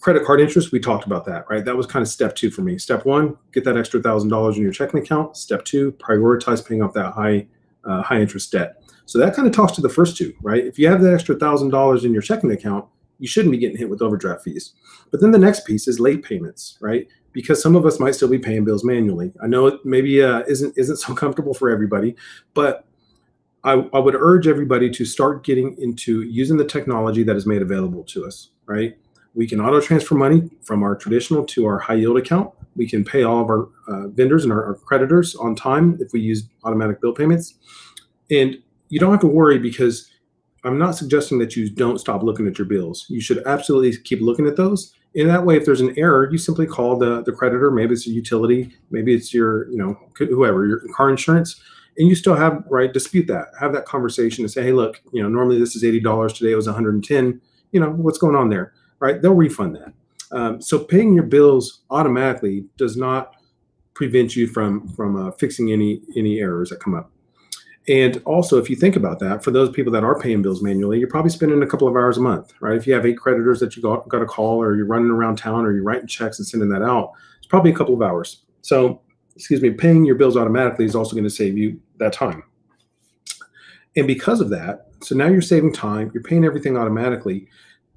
credit card interest, we talked about that, right? That was kind of step two for me. Step one, get that extra thousand dollars in your checking account. Step two, prioritize paying off that high uh, high interest debt. So that kind of talks to the first two, right? If you have that extra thousand dollars in your checking account, you shouldn't be getting hit with overdraft fees. But then the next piece is late payments, right? because some of us might still be paying bills manually. I know it maybe uh, isn't isn't so comfortable for everybody, but I, I would urge everybody to start getting into using the technology that is made available to us. Right, we can auto transfer money from our traditional to our high yield account. We can pay all of our uh, vendors and our, our creditors on time if we use automatic bill payments, and you don't have to worry because I'm not suggesting that you don't stop looking at your bills. You should absolutely keep looking at those in that way, if there's an error, you simply call the, the creditor. Maybe it's a utility, maybe it's your, you know, whoever, your car insurance, and you still have right dispute that. Have that conversation and say, hey, look, you know, normally this is eighty dollars. Today it was 110. You know, what's going on there, right? They'll refund that. Um, so paying your bills automatically does not prevent you from from uh, fixing any any errors that come up. And also, if you think about that, for those people that are paying bills manually, you're probably spending a couple of hours a month, right? If you have eight creditors that you got, got to call, or you're running around town, or you're writing checks and sending that out, it's probably a couple of hours. So, excuse me, paying your bills automatically is also going to save you that time. And because of that, so now you're saving time, you're paying everything automatically.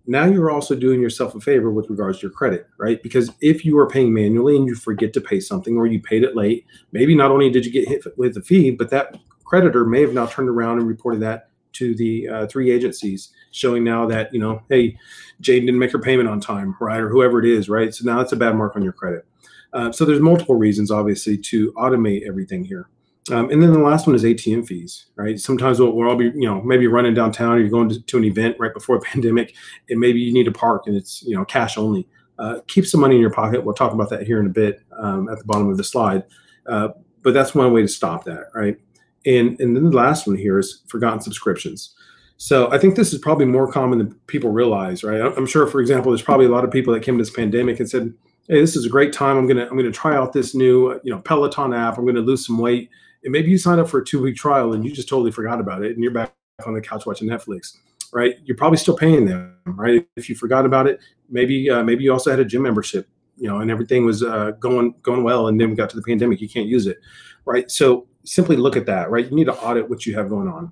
Now you're also doing yourself a favor with regards to your credit, right? Because if you are paying manually and you forget to pay something or you paid it late, maybe not only did you get hit with the fee, but that creditor may have now turned around and reported that to the uh, three agencies, showing now that you know, hey, Jane didn't make her payment on time, right, or whoever it is, right. So now that's a bad mark on your credit. Uh, so there's multiple reasons, obviously, to automate everything here. Um, and then the last one is ATM fees, right? Sometimes we'll, we'll all be, you know, maybe running downtown or you're going to, to an event right before a pandemic, and maybe you need to park and it's, you know, cash only. Uh, keep some money in your pocket. We'll talk about that here in a bit um, at the bottom of the slide. Uh, but that's one way to stop that, right? And, and then the last one here is forgotten subscriptions. So I think this is probably more common than people realize, right? I'm sure, for example, there's probably a lot of people that came to this pandemic and said, "Hey, this is a great time. I'm gonna I'm gonna try out this new you know Peloton app. I'm gonna lose some weight." And maybe you signed up for a two week trial and you just totally forgot about it, and you're back on the couch watching Netflix, right? You're probably still paying them, right? If you forgot about it, maybe uh, maybe you also had a gym membership, you know, and everything was uh, going going well, and then we got to the pandemic, you can't use it, right? So simply look at that, right? You need to audit what you have going on.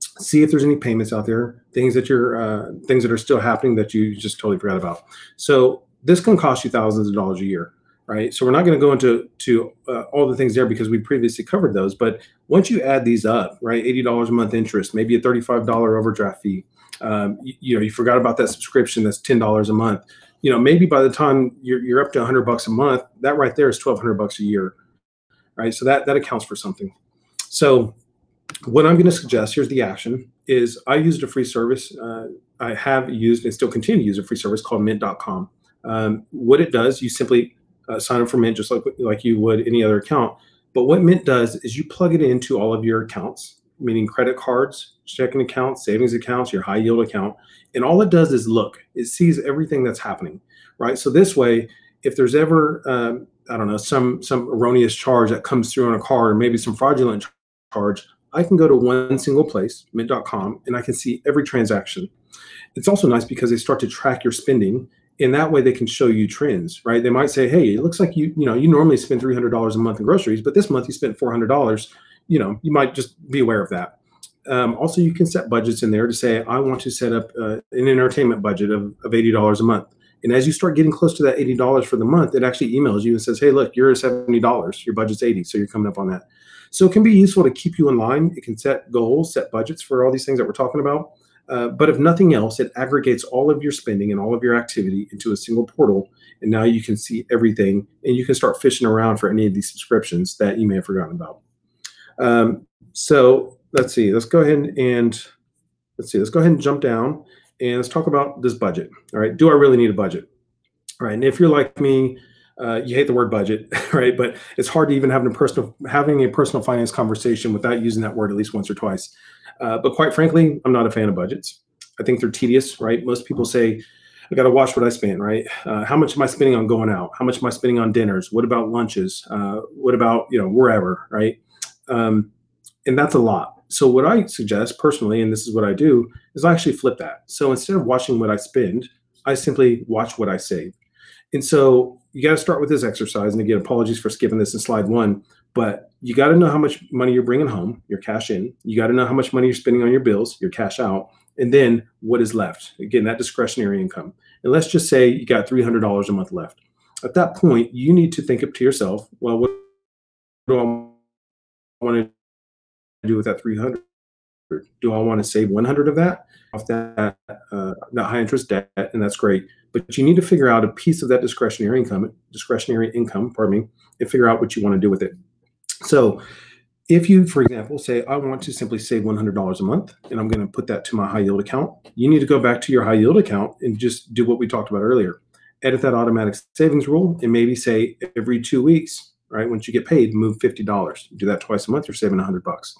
See if there's any payments out there, things that you're, uh, things that are still happening that you just totally forgot about. So this can cost you thousands of dollars a year, right? So we're not going to go into to uh, all the things there because we previously covered those. But once you add these up, right, eighty dollars a month interest, maybe a thirty-five dollar overdraft fee. Um, you, you, know, you forgot about that subscription that's ten dollars a month. You know, maybe by the time you're, you're up to hundred bucks a month, that right there is twelve hundred bucks a year right? So that that accounts for something. So what I'm going to suggest here's the action is I used a free service. Uh, I have used and still continue to use a free service called Mint.com. Um, what it does, you simply uh, sign up for Mint just like like you would any other account. But what Mint does is you plug it into all of your accounts, meaning credit cards, checking accounts, savings accounts, your high yield account, and all it does is look. It sees everything that's happening, right? So this way, if there's ever um, I don't know some some erroneous charge that comes through on a card or maybe some fraudulent charge, I can go to one single place, mint.com, and I can see every transaction. It's also nice because they start to track your spending. In that way, they can show you trends, right? They might say, "Hey, it looks like you, you know, you normally spend three hundred dollars a month in groceries, but this month you spent four hundred dollars." You know, you might just be aware of that. Um, also, you can set budgets in there to say, "I want to set up uh, an entertainment budget of, of eighty dollars a month." And as you start getting close to that $80 for the month, it actually emails you and says, hey, look, you're $70. Your budget's 80. So you're coming up on that. So it can be useful to keep you in line. It can set goals, set budgets for all these things that we're talking about. Uh, but if nothing else, it aggregates all of your spending and all of your activity into a single portal. And now you can see everything and you can start fishing around for any of these subscriptions that you may have forgotten about. Um, so let's see, let's go ahead and let's see, let's go ahead and jump down and let's talk about this budget. All right, do I really need a budget? All right, and if you're like me, uh, you hate the word budget, right? But it's hard to even have a personal having a personal finance conversation without using that word at least once or twice. Uh, but quite frankly, I'm not a fan of budgets. I think they're tedious, right? Most people say, I got to watch what I spend, right? Uh, how much am I spending on going out? How much am I spending on dinners? What about lunches? Uh, what about, you know, wherever, right? Um, and that's a lot. So what I suggest personally, and this is what I do, is I actually flip that. So instead of watching what I spend, I simply watch what I save. And so you got to start with this exercise. And again, apologies for skipping this in slide one, but you got to know how much money you're bringing home, your cash in. You got to know how much money you're spending on your bills, your cash out, and then what is left. Again, that discretionary income. And let's just say you got $300 a month left. At that point, you need to think up to yourself, well, what do I want to do with that 300? Do I want to save 100 of that off that uh, high interest debt, and that's great. But you need to figure out a piece of that discretionary income, discretionary income, pardon me, and figure out what you want to do with it. So if you, for example, say, I want to simply save $100 a month and I'm going to put that to my high yield account, you need to go back to your high yield account and just do what we talked about earlier. Edit that automatic savings rule and maybe say every two weeks, right? Once you get paid, move $50. Do that twice a month, you're saving 100 bucks.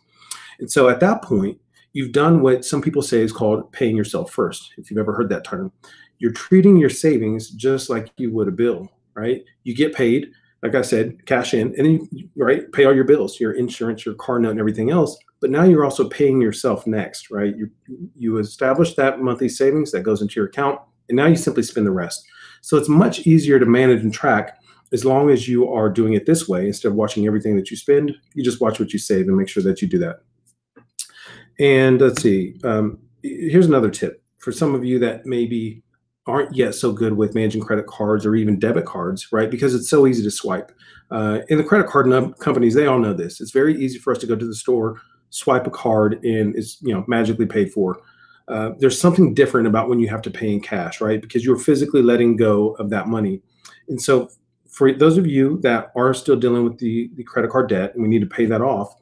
And so at that point, you've done what some people say is called paying yourself first. If you've ever heard that term, you're treating your savings just like you would a bill, right? You get paid, like I said, cash in, and then you, right, pay all your bills, your insurance, your car note, and everything else. But now you're also paying yourself next, right? You you establish that monthly savings that goes into your account, and now you simply spend the rest. So it's much easier to manage and track as long as you are doing it this way instead of watching everything that you spend. You just watch what you save and make sure that you do that. And let's see. Um, here's another tip for some of you that maybe aren't yet so good with managing credit cards or even debit cards, right? Because it's so easy to swipe. Uh, the credit card companies, they all know this. It's very easy for us to go to the store, swipe a card, and it's you know magically paid for. Uh, there's something different about when you have to pay in cash, right? Because you're physically letting go of that money. And so, for those of you that are still dealing with the, the credit card debt and we need to pay that off,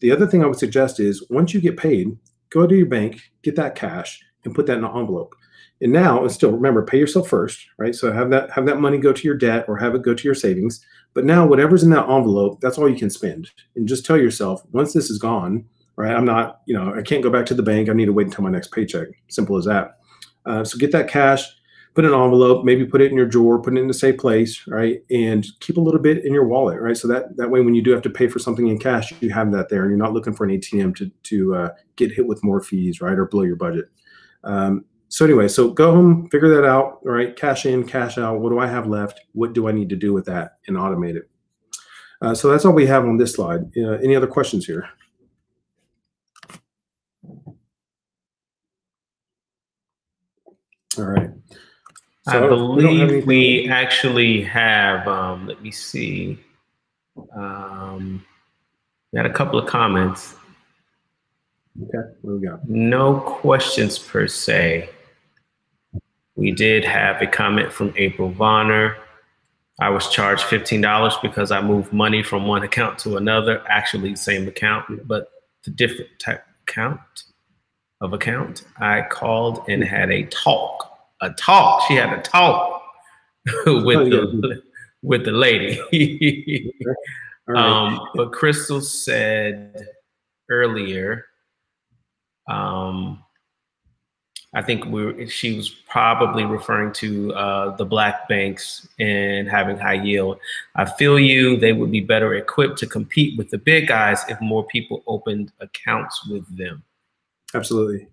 the other thing I would suggest is once you get paid, go to your bank, get that cash, and put that in an envelope. And now, and still remember, pay yourself first, right? So have that have that money go to your debt or have it go to your savings. But now, whatever's in that envelope, that's all you can spend. And just tell yourself, once this is gone, right? I'm not, you know, I can't go back to the bank. I need to wait until my next paycheck. Simple as that. Uh, so get that cash, put an envelope, maybe put it in your drawer, put it in a safe place, right? And keep a little bit in your wallet, right? So that that way, when you do have to pay for something in cash, you have that there, and you're not looking for an ATM to to uh, get hit with more fees, right, or blow your budget. Um, so anyway, so go home, figure that out. All right, cash in, cash out. What do I have left? What do I need to do with that and automate it? Uh, so that's all we have on this slide. Uh, any other questions here? All right. So I believe we, we actually have, um, let me see. Um, we had a couple of comments. Okay, what we got? No questions per se. We did have a comment from April Vonner. I was charged $15 because I moved money from one account to another, actually same account, but the different type account of account. I called and had a talk, a talk. She had a talk with oh, the with the lady. right. um, but Crystal said earlier, um, I think we she was probably referring to uh, the black banks and having high yield. I feel you; they would be better equipped to compete with the big guys if more people opened accounts with them. Absolutely,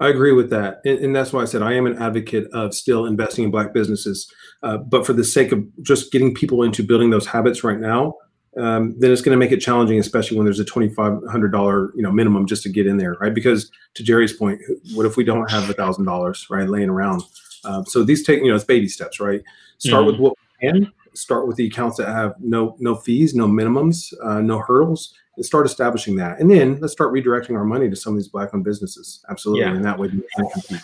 I agree with that, and, and that's why I said I am an advocate of still investing in black businesses. Uh, but for the sake of just getting people into building those habits right now, um, then it's going to make it challenging, especially when there's a twenty-five hundred dollar you know minimum just to get in there, right? Because to Jerry's point, what if we don't have a thousand dollars right laying around? Uh, so these take you know it's baby steps, right? Start mm-hmm. with what we can. Start with the accounts that have no no fees, no minimums, uh, no hurdles, and start establishing that. And then let's start redirecting our money to some of these black owned businesses. Absolutely. Yeah. And that way we can compete.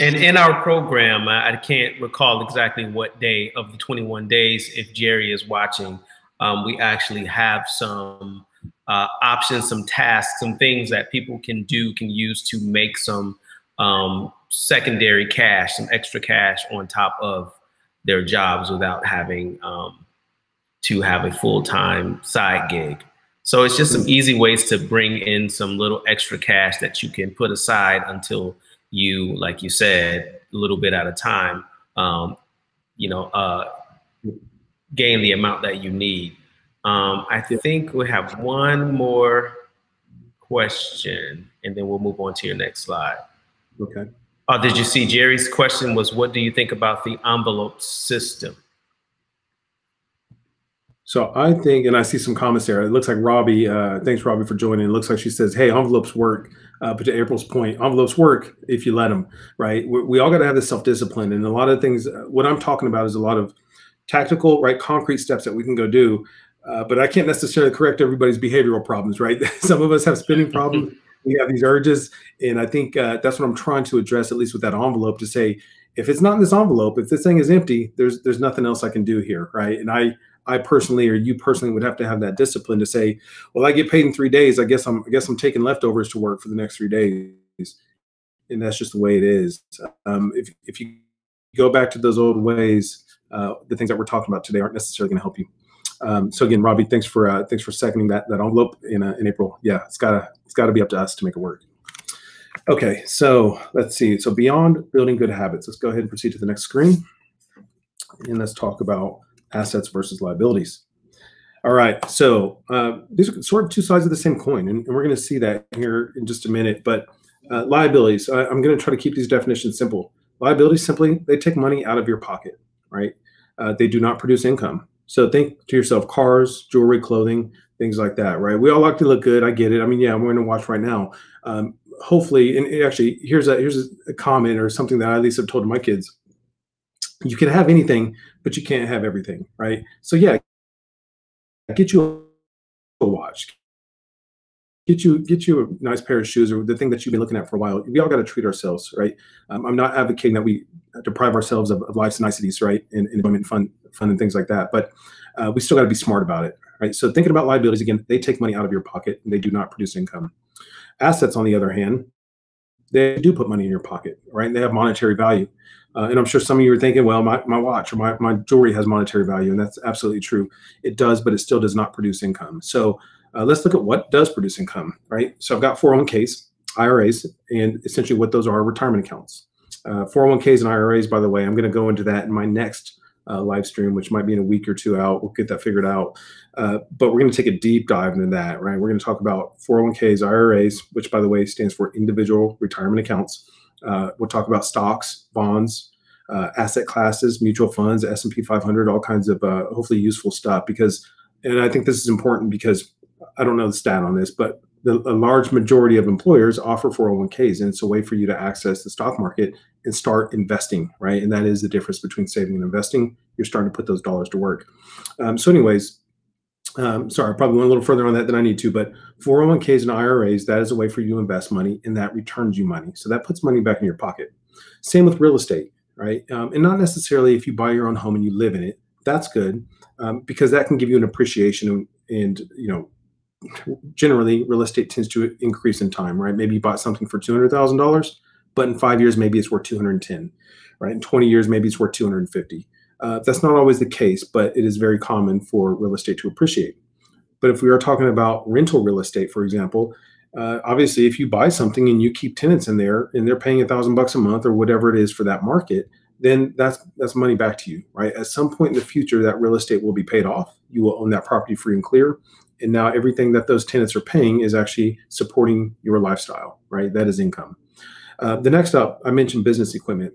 And in our program, I can't recall exactly what day of the 21 days, if Jerry is watching, um, we actually have some uh, options, some tasks, some things that people can do, can use to make some um, secondary cash, some extra cash on top of their jobs without having um, to have a full time side gig. So it's just some easy ways to bring in some little extra cash that you can put aside until you, like you said, a little bit at a time, um, you know, uh, gain the amount that you need. Um, I think we have one more question, and then we'll move on to your next slide. Okay. Oh, did you see Jerry's question was, what do you think about the envelope system? So I think, and I see some comments there. It looks like Robbie, uh, thanks Robbie for joining. It looks like she says, "Hey, envelopes work." Uh, but to April's point, envelopes work if you let them. Right? We, we all got to have this self discipline, and a lot of things. Uh, what I'm talking about is a lot of tactical, right, concrete steps that we can go do. Uh, but I can't necessarily correct everybody's behavioral problems, right? Some of us have spending problems. we have these urges, and I think uh, that's what I'm trying to address, at least with that envelope, to say if it's not in this envelope, if this thing is empty, there's there's nothing else I can do here, right? And I I personally or you personally would have to have that discipline to say, well, I get paid in three days. I guess I'm I guess I'm taking leftovers to work for the next three days, and that's just the way it is. Um, if if you go back to those old ways, uh, the things that we're talking about today aren't necessarily going to help you. Um, so again, Robbie, thanks for uh, thanks for seconding that that envelope in uh, in April. Yeah, it's gotta it's gotta be up to us to make it work. Okay, so let's see. So beyond building good habits, let's go ahead and proceed to the next screen, and let's talk about assets versus liabilities. All right, so uh, these are sort of two sides of the same coin, and, and we're going to see that here in just a minute. But uh, liabilities, I, am going to try to keep these definitions simple. Liabilities simply they take money out of your pocket, right? Uh, they do not produce income. So think to yourself: cars, jewelry, clothing, things like that, right? We all like to look good. I get it. I mean, yeah, I'm wearing a watch right now. Um, hopefully, and actually, here's a here's a comment or something that I at least have told my kids you can have anything, but you can't have everything, right? So yeah, get you a watch, get you get you a nice pair of shoes or the thing that you've been looking at for a while. We all got to treat ourselves, right? Um, I'm not advocating that we deprive ourselves of, of life's niceties, right, and, and enjoyment, fun, fun, and things like that. But uh, we still got to be smart about it, right? So thinking about liabilities again, they take money out of your pocket and they do not produce income. Assets, on the other hand, they do put money in your pocket, right? And they have monetary value. Uh, and I'm sure some of you are thinking, well, my, my watch or my, my jewelry has monetary value. And that's absolutely true. It does, but it still does not produce income. So uh, let's look at what does produce income, right? So I've got 401ks, IRAs, and essentially what those are retirement accounts. Uh, 401ks and IRAs, by the way, I'm going to go into that in my next uh, live stream, which might be in a week or two out. We'll get that figured out. Uh, but we're going to take a deep dive into that, right? We're going to talk about 401ks, IRAs, which, by the way, stands for individual retirement accounts. Uh, we'll talk about stocks, bonds, uh, asset classes, mutual funds, S&P 500, all kinds of uh, hopefully useful stuff. Because, and I think this is important because I don't know the stat on this, but the, a large majority of employers offer 401ks, and it's a way for you to access the stock market and start investing, right? And that is the difference between saving and investing. You're starting to put those dollars to work. Um, so, anyways, um, sorry, I probably went a little further on that than I need to, but 401ks and IRAs, that is a way for you to invest money and that returns you money. So that puts money back in your pocket. Same with real estate, right? Um, and not necessarily if you buy your own home and you live in it, that's good um, because that can give you an appreciation and, and, you know, generally real estate tends to increase in time, right? Maybe you bought something for $200,000, but in five years, maybe it's worth 210, right? In 20 years, maybe it's worth 250. Uh, that's not always the case, but it is very common for real estate to appreciate. But if we are talking about rental real estate, for example, uh, obviously, if you buy something and you keep tenants in there and they're paying a thousand bucks a month or whatever it is for that market, then that's that's money back to you, right? At some point in the future, that real estate will be paid off. You will own that property free and clear, and now everything that those tenants are paying is actually supporting your lifestyle, right? That is income. Uh, the next up, I mentioned business equipment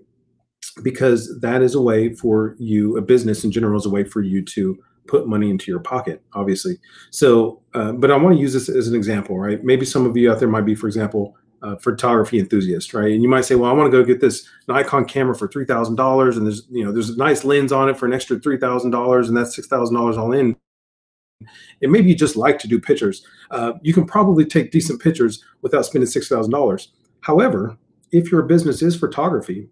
because that is a way for you, a business in general is a way for you to put money into your pocket, obviously. So, uh, but I want to use this as an example, right? Maybe some of you out there might be, for example, photography enthusiast, right? And you might say, well, I want to go get this Nikon camera for three thousand dollars, and there's you know there's a nice lens on it for an extra three thousand dollars, and that's six thousand dollars all in. And maybe you just like to do pictures, uh, you can probably take decent pictures without spending six thousand dollars. However, if your business is photography,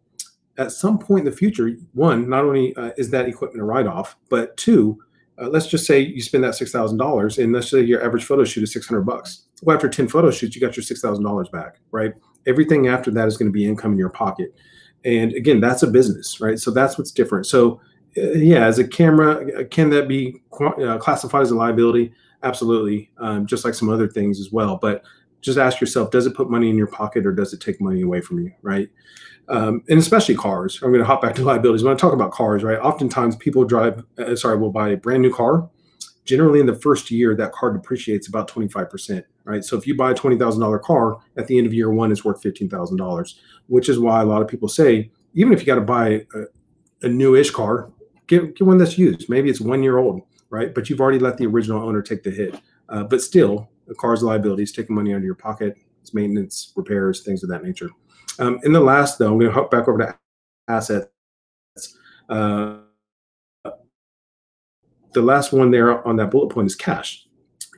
at some point in the future, one, not only uh, is that equipment a write-off, but two, uh, let's just say you spend that six thousand dollars, and let's say your average photo shoot is six hundred bucks. Well, after ten photo shoots, you got your six thousand dollars back, right? Everything after that is going to be income in your pocket, and again, that's a business, right? So that's what's different. So, yeah, as a camera, uh, can that be uh, classified as a liability? Absolutely, um, just like some other things as well. But just ask yourself: Does it put money in your pocket, or does it take money away from you, right? um, and especially cars. I'm going to hop back to liabilities. When I talk about cars, right? Oftentimes people drive, uh, sorry, will buy a brand new car. Generally, in the first year, that car depreciates about 25%, right? So if you buy a $20,000 car, at the end of year one, it's worth $15,000, which is why a lot of people say, even if you got to buy a, a newish car, get, get one that's used. Maybe it's one year old, right? But you've already let the original owner take the hit. Uh, but still, a car's liabilities, taking money out of your pocket, it's maintenance, repairs, things of that nature. Um, in the last, though, I'm going to hop back over to assets. Uh, the last one there on that bullet point is cash.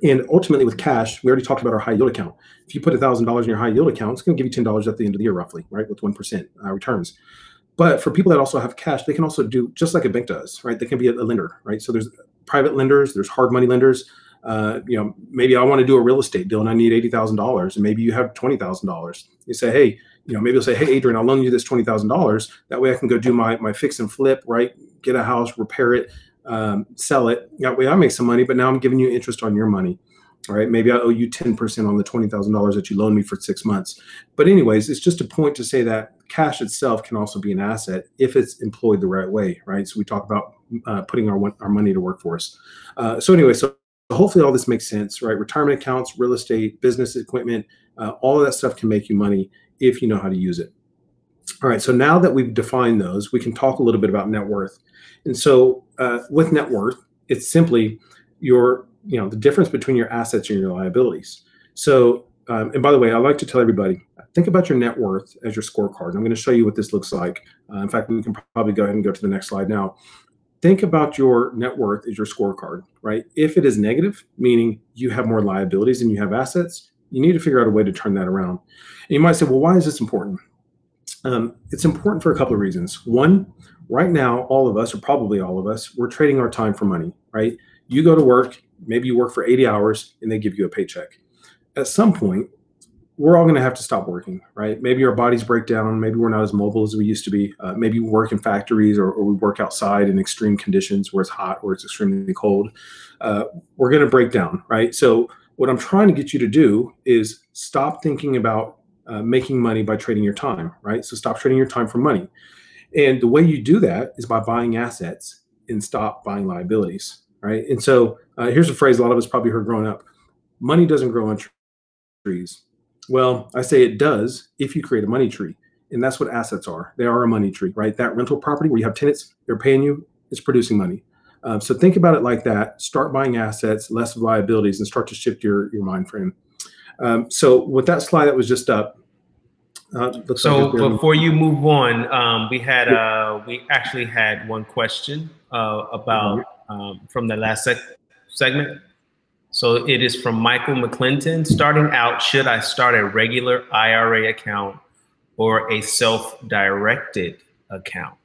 And ultimately, with cash, we already talked about our high yield account. If you put $1,000 in your high yield account, it's going to give you $10 at the end of the year, roughly, right, with 1% uh, returns. But for people that also have cash, they can also do just like a bank does, right? They can be a, a lender, right? So there's private lenders, there's hard money lenders. Uh, you know, maybe I want to do a real estate deal and I need $80,000 and maybe you have $20,000. You say, hey, you know, maybe they'll say, hey, Adrian, I'll loan you this twenty thousand dollars. That way, I can go do my my fix and flip, right? Get a house, repair it, um, sell it. That way, I make some money. But now I'm giving you interest on your money. All right, maybe I owe you ten percent on the twenty thousand dollars that you loaned me for six months. But anyways, it's just a point to say that cash itself can also be an asset if it's employed the right way, right? So we talk about uh, putting our our money to work for us. Uh, so anyway, so hopefully all this makes sense, right? Retirement accounts, real estate, business equipment, uh, all of that stuff can make you money if you know how to use it. All right, so now that we've defined those, we can talk a little bit about net worth. And so uh, with net worth, it's simply your, you know, the difference between your assets and your liabilities. So, um, and by the way, I like to tell everybody, think about your net worth as your scorecard. I'm going to show you what this looks like. Uh, in fact, we can probably go ahead and go to the next slide now. Think about your net worth as your scorecard, right? If it is negative, meaning you have more liabilities than you have assets, you need to figure out a way to turn that around. And you might say, well, why is this important? Um, it's important for a couple of reasons. One, right now, all of us, or probably all of us, we're trading our time for money, right? You go to work, maybe you work for 80 hours and they give you a paycheck. At some point, we're all going to have to stop working, right? Maybe our bodies break down. Maybe we're not as mobile as we used to be. Uh, maybe we work in factories or, or, we work outside in extreme conditions where it's hot or it's extremely cold. Uh, we're going to break down, right? So what I'm trying to get you to do is stop thinking about uh, making money by trading your time, right? So stop trading your time for money. And the way you do that is by buying assets and stop buying liabilities, right? And so uh, here's a phrase a lot of us probably heard growing up money doesn't grow on trees. Well, I say it does if you create a money tree. And that's what assets are. They are a money tree, right? That rental property where you have tenants, they're paying you, it's producing money. Um, so think about it like that. Start buying assets, less liabilities, and start to shift your your mind frame. Um, so with that slide that was just up. Uh, so like before you move on, um, we had uh, we actually had one question uh, about um, from the last sec- segment. So it is from Michael McClinton. Starting out, should I start a regular IRA account or a self-directed account?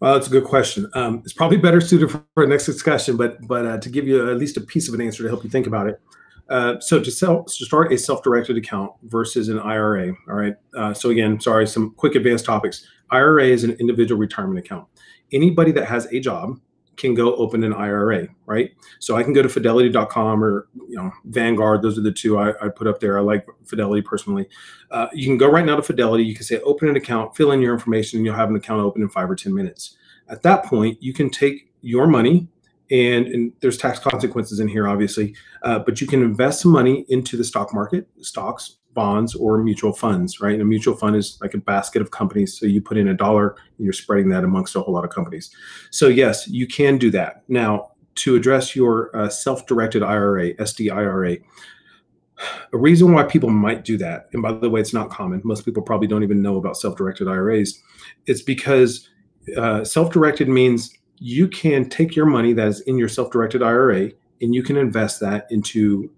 Well, that's a good question. Um, it's probably better suited for, for next discussion, but but uh, to give you at least a piece of an answer to help you think about it. Uh, so to sell to start a self-directed account versus an IRA. All right. Uh, so again, sorry, some quick advanced topics. IRA is an individual retirement account. Anybody that has a job can go open an IRA, right? So I can go to fidelity.com or you know Vanguard. Those are the two I, I put up there. I like Fidelity personally. Uh, you can go right now to Fidelity. You can say open an account, fill in your information, and you'll have an account open in five or ten minutes. At that point, you can take your money and, and there's tax consequences in here, obviously, uh, but you can invest some money into the stock market, stocks, bonds or mutual funds, right? And a mutual fund is like a basket of companies. So you put in a dollar and you're spreading that amongst a whole lot of companies. So yes, you can do that. Now, to address your uh, self-directed IRA, SDIRA, a reason why people might do that, and by the way, it's not common. Most people probably don't even know about self-directed IRAs. It's because uh, self-directed means you can take your money that is in your self-directed IRA and you can invest that into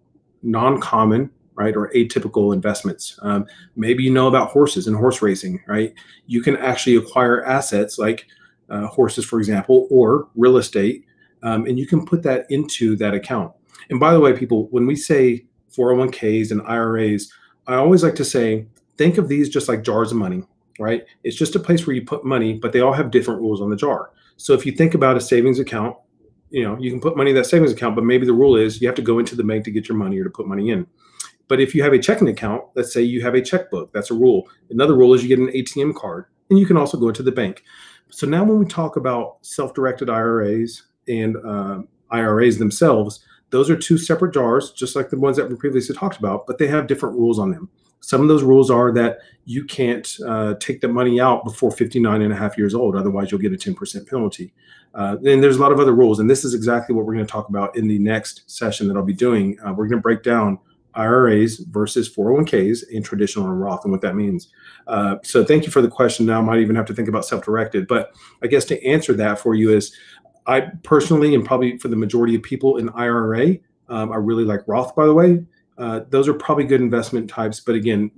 non-common right or atypical investments. Um, maybe you know about horses and horse racing right? You can actually acquire assets like uh, horses for example or real estate um, and you can put that into that account. And by the way people when we say 401ks and iras i always like to say think of these just like jars of money right? It's just a place where you put money but they all have different rules on the jar. So if you think about a savings account you know you can put money in that savings account but maybe the rule is you have to go into the bank to get your money or to put money in but if you have a checking account let's say you have a checkbook that's a rule. Another rule is you get an atm card and you can also go into the bank. So now when we talk about self-directed iras and uh, iras themselves those are two separate jars just like the ones that we previously talked about but they have different rules on them. Some of those rules are that you can't uh, take the money out before 59 and a half years old otherwise you'll get a 10% penalty. Uh, and there's a lot of other rules, and this is exactly what we're going to talk about in the next session that I'll be doing. Uh, we're going to break down IRAs versus 401ks in traditional and Roth and what that means. Uh, so thank you for the question. Now I might even have to think about self-directed, but I guess to answer that for you is, I personally and probably for the majority of people in IRA, um, I really like Roth. By the way, uh, those are probably good investment types. But again,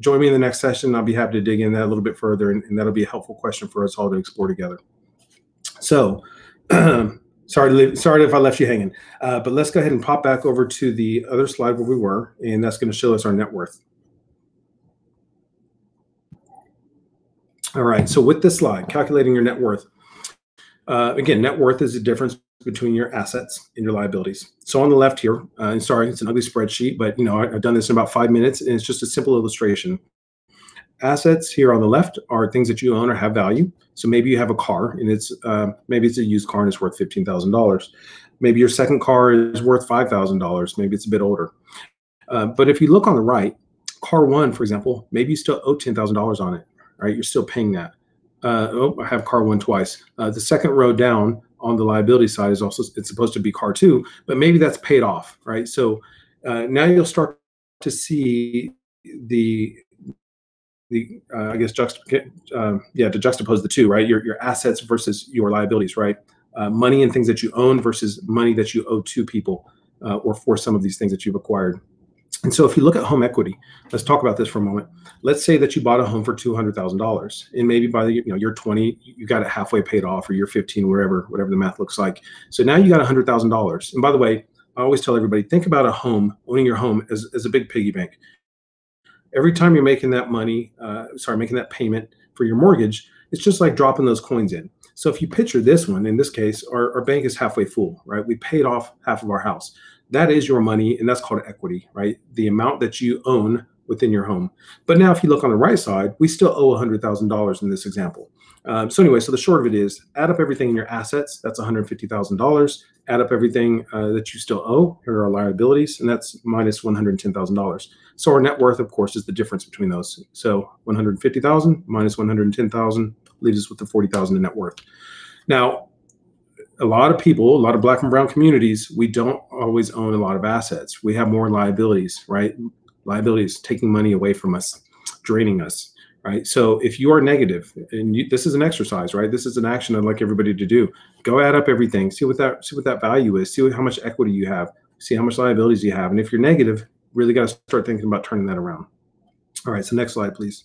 join me in the next session. I'll be happy to dig in that a little bit further, and, and that'll be a helpful question for us all to explore together. So, sorry, to sorry if I left you hanging, uh, but let's go ahead and pop back over to the other slide where we were, and that's going to show us our net worth. All right, so with this slide, calculating your net worth. Uh, again, net worth is the difference between your assets and your liabilities. So on the left here, uh, and sorry, it's an ugly spreadsheet, but you know I, I've done this in about five minutes, and it's just a simple illustration assets here on the left are things that you own or have value. So maybe you have a car and it's uh, maybe it's a used car and it's worth fifteen thousand dollars. Maybe your second car is worth five thousand dollars. Maybe it's a bit older. Uh, but if you look on the right, car one, for example, maybe you still owe ten thousand dollars on it. Right, you're still paying that. Uh, oh, I have car one twice. Uh, the second row down on the liability side is also it's supposed to be car two, but maybe that's paid off. Right, so uh, now you'll start to see the the uh, I guess juxtap- uh, yeah to juxtapose the two right your your assets versus your liabilities right uh, money and things that you own versus money that you owe to people uh, or for some of these things that you've acquired. And so if you look at home equity, let's talk about this for a moment. Let's say that you bought a home for two hundred thousand dollars, and maybe by the you know you're twenty, you got it halfway paid off, or you're fifteen, wherever whatever the math looks like. So now you got hundred thousand dollars. And by the way, I always tell everybody think about a home, owning your home as, as a big piggy bank every time you're making that money, uh, sorry, making that payment for your mortgage, it's just like dropping those coins in. So if you picture this one, in this case, our, our bank is halfway full, right? We paid off half of our house. That is your money, and that's called equity, right? The amount that you own within your home. But now, if you look on the right side, we still owe $100,000 in this example. Um, so anyway, so the short of it is, add up everything in your assets. That's $150,000. Add up everything uh, that you still owe. Here are our liabilities, and that's minus $110,000. So our net worth, of course, is the difference between those. So 150,000 minus 110,000 leaves us with the 40,000 in net worth. Now, a lot of people, a lot of black and brown communities, we don't always own a lot of assets. We have more liabilities, right? Liabilities taking money away from us, draining us, right? So if you are negative, and you, this is an exercise, right? This is an action I'd like everybody to do. Go add up everything, see what that see what that value is, see what, how much equity you have, see how much liabilities you have, and if you're negative, really got to start thinking about turning that around. All right, so next slide, please.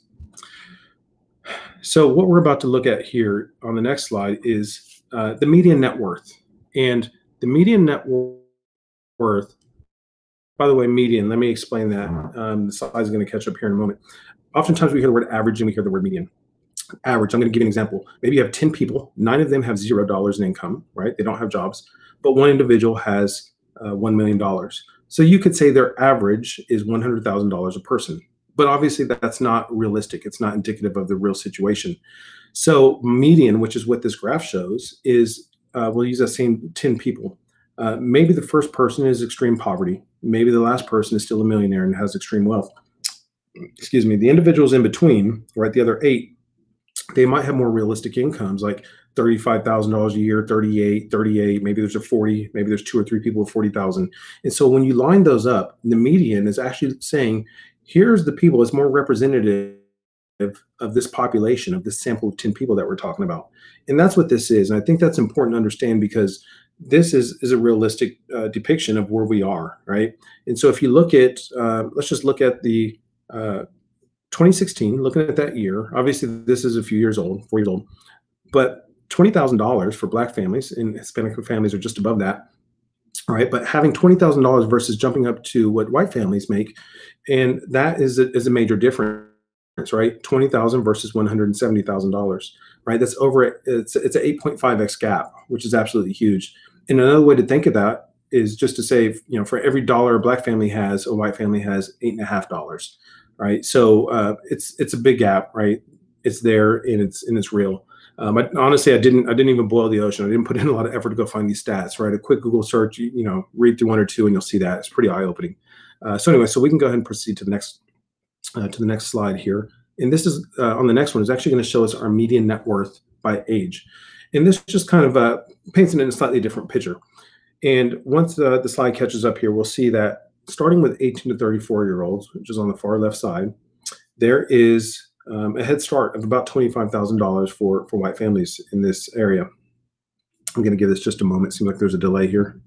So what we're about to look at here on the next slide is uh, the median net worth. And the median net worth, by the way, median, let me explain that. Um, the slide is going to catch up here in a moment. Oftentimes we hear the word average and we hear the word median. Average, I'm going to give you an example. Maybe you have 10 people, nine of them have $0 in income, right? They don't have jobs, but one individual has uh, $1 million. So you could say their average is $100,000 a person. But obviously, that's not realistic. It's not indicative of the real situation. So, median, which is what this graph shows, is uh, we'll use that same 10 people. Uh, maybe the first person is extreme poverty. Maybe the last person is still a millionaire and has extreme wealth. Excuse me. The individuals in between, right, the other eight, they might have more realistic incomes like $35,000 a year, 38, 38, maybe there's a 40, maybe there's two or three people with 40,000. And so when you line those up, the median is actually saying, here's the people, it's more representative of this population, of this sample of 10 people that we're talking about. And that's what this is. And I think that's important to understand because this is, is a realistic uh, depiction of where we are, right? And so if you look at, uh, let's just look at the uh, 2016, looking at that year, obviously this is a few years old, four years old, but $20,000 for black families and Hispanic families are just above that. All right, but having $20,000 versus jumping up to what white families make, and that is a, is a major difference right? Twenty thousand versus one hundred and seventy thousand dollars, right? That's over. It's it's an eight point five x gap, which is absolutely huge. And another way to think of that is just to say, you know, for every dollar a black family has, a white family has eight and a half dollars, right? So uh, it's it's a big gap, right? It's there and it's and it's real. Um, I, honestly, I didn't I didn't even boil the ocean. I didn't put in a lot of effort to go find these stats, right? A quick Google search, you, you know, read through one or two, and you'll see that it's pretty eye opening. Uh, so anyway, so we can go ahead and proceed to the next uh, to the next slide here. And this is uh, on the next one is actually going to show us our median net worth by age. And this just kind of uh, paints it in a slightly different picture. And once the, the slide catches up here, we'll see that starting with 18 to 34 year olds, which is on the far left side, there is um, a head start of about $25,000 for, for white families in this area. I'm going to give this just a moment. Seems like there's a delay here.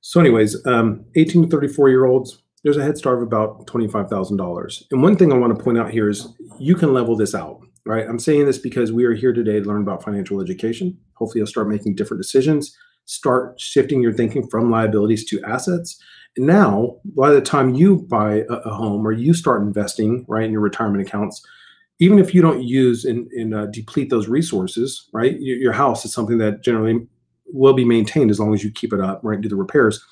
So anyways, um, 18 to 34 year olds, there's a head start of about $25,000. And one thing I want to point out here is you can level this out, right? I'm saying this because we are here today to learn about financial education. Hopefully you'll start making different decisions, start shifting your thinking from liabilities to assets. And now, by the time you buy a, a home or you start investing, right, in your retirement accounts, even if you don't use and, and uh, deplete those resources, right, your, your house is something that generally will be maintained as long as you keep it up, right? Do the repairs.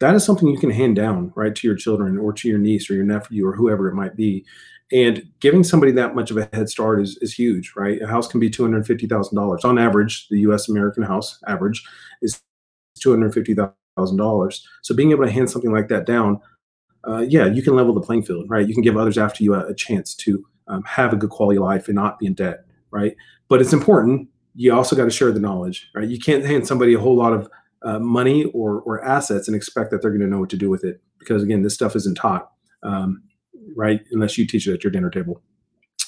That is something you can hand down, right, to your children or to your niece or your nephew or whoever it might be. And giving somebody that much of a head start is, is huge, right? A house can be $250,000. On average, the US American house average is $250,000. So being able to hand something like that down, uh, yeah, you can level the playing field, right? You can give others after you a, a chance to um, have a good quality life and not be in debt, right? But it's important you also got to share the knowledge, right? You can't hand somebody a whole lot of uh, money or or assets and expect that they're going to know what to do with it because again, this stuff isn't taught, um, right? Unless you teach it at your dinner table.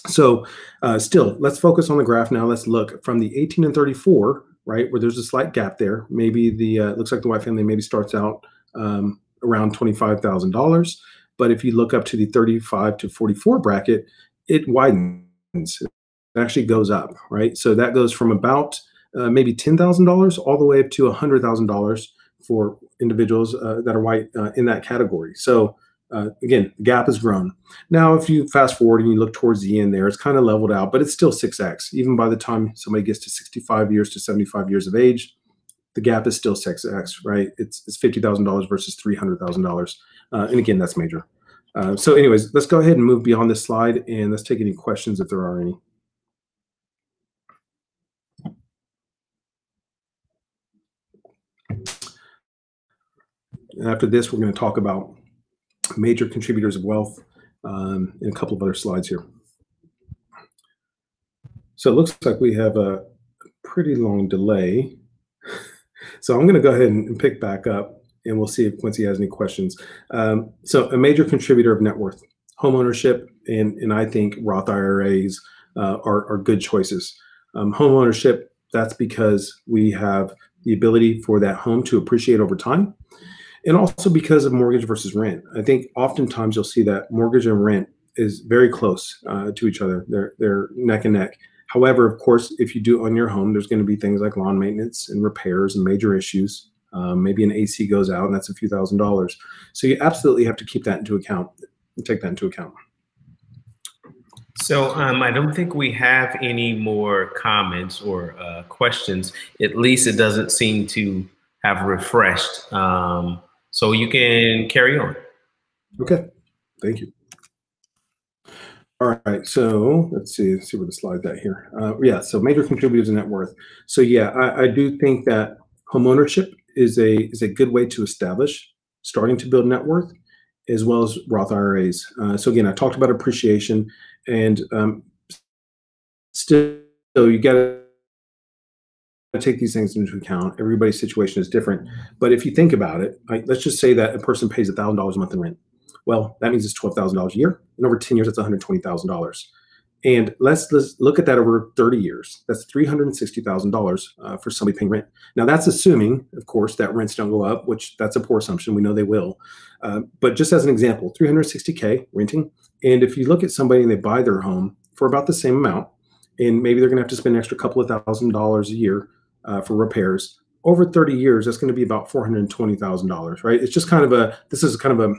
So, uh, still, let's focus on the graph now. Let's look from the 18 and 34, right, where there's a slight gap there. Maybe the uh, looks like the white family maybe starts out um, around $25,000, but if you look up to the 35 to 44 bracket, it widens it actually goes up, right? So that goes from about uh, maybe $10,000 all the way up to $100,000 for individuals uh, that are white uh, in that category. So uh, again, the gap has grown. Now, if you fast forward and you look towards the end there, it's kind of leveled out, but it's still 6x. Even by the time somebody gets to 65 years to 75 years of age, the gap is still 6x, right? It's, it's $50,000 versus $300,000. Uh, and again, that's major. Uh, so anyways, let's go ahead and move beyond this slide and let's take any questions if there are any. And after this, we're going to talk about major contributors of wealth um, in a couple of other slides here. So it looks like we have a pretty long delay. So I'm going to go ahead and pick back up and we'll see if Quincy has any questions. Um, so a major contributor of net worth, home ownership, and, and I think Roth IRAs uh, are, are good choices. Um, home ownership, that's because we have the ability for that home to appreciate over time and also because of mortgage versus rent. I think oftentimes you'll see that mortgage and rent is very close uh, to each other. They're they're neck and neck. However, of course, if you do own your home, there's going to be things like lawn maintenance and repairs and major issues. Um, maybe an AC goes out, and that's a few thousand dollars. So you absolutely have to keep that into account. Take that into account. So um, I don't think we have any more comments or uh, questions. At least it doesn't seem to have refreshed. Um, so you can carry on. Okay, thank you. All right, so let's see, let's see where the slide's at here. Uh, yeah, so major contributors net worth. So yeah, I, I do think that homeownership is a is a good way to establish starting to build net worth, as well as Roth IRAs. Uh, so again, I talked about appreciation, and um, still you got to take these things into account. Everybody's situation is different. But if you think about it, like, let's just say that a person pays $1,000 a month in rent. Well, that means it's $12,000 a year. And over 10 years, that's $120,000. And let's, let's look at that over 30 years. That's $360,000 uh, for somebody paying rent. Now, that's assuming, of course, that rents don't go up, which that's a poor assumption. We know they will. Uh, but just as an example, 360K renting. And if you look at somebody and they buy their home for about the same amount, and maybe they're going to have to spend an extra couple of thousand dollars a year uh, for repairs, over 30 years, that's going to be about $420,000, right? It's just kind of a, this is kind of a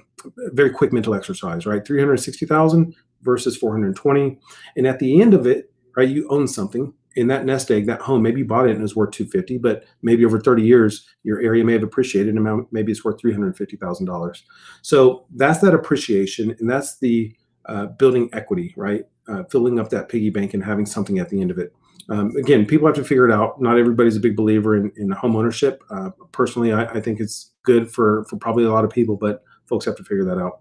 very quick mental exercise, right? 360,000 versus 420. And at the end of it, right, you own something in that nest egg, that home, maybe you bought it and it was worth 250, but maybe over 30 years, your area may have appreciated and maybe it's worth $350,000. So that's that appreciation. And that's the uh, building equity, right? Uh, filling up that piggy bank and having something at the end of it. Um, again, people have to figure it out. Not everybody's a big believer in, in home ownership. Uh, personally, I, I, think it's good for, for probably a lot of people, but folks have to figure that out.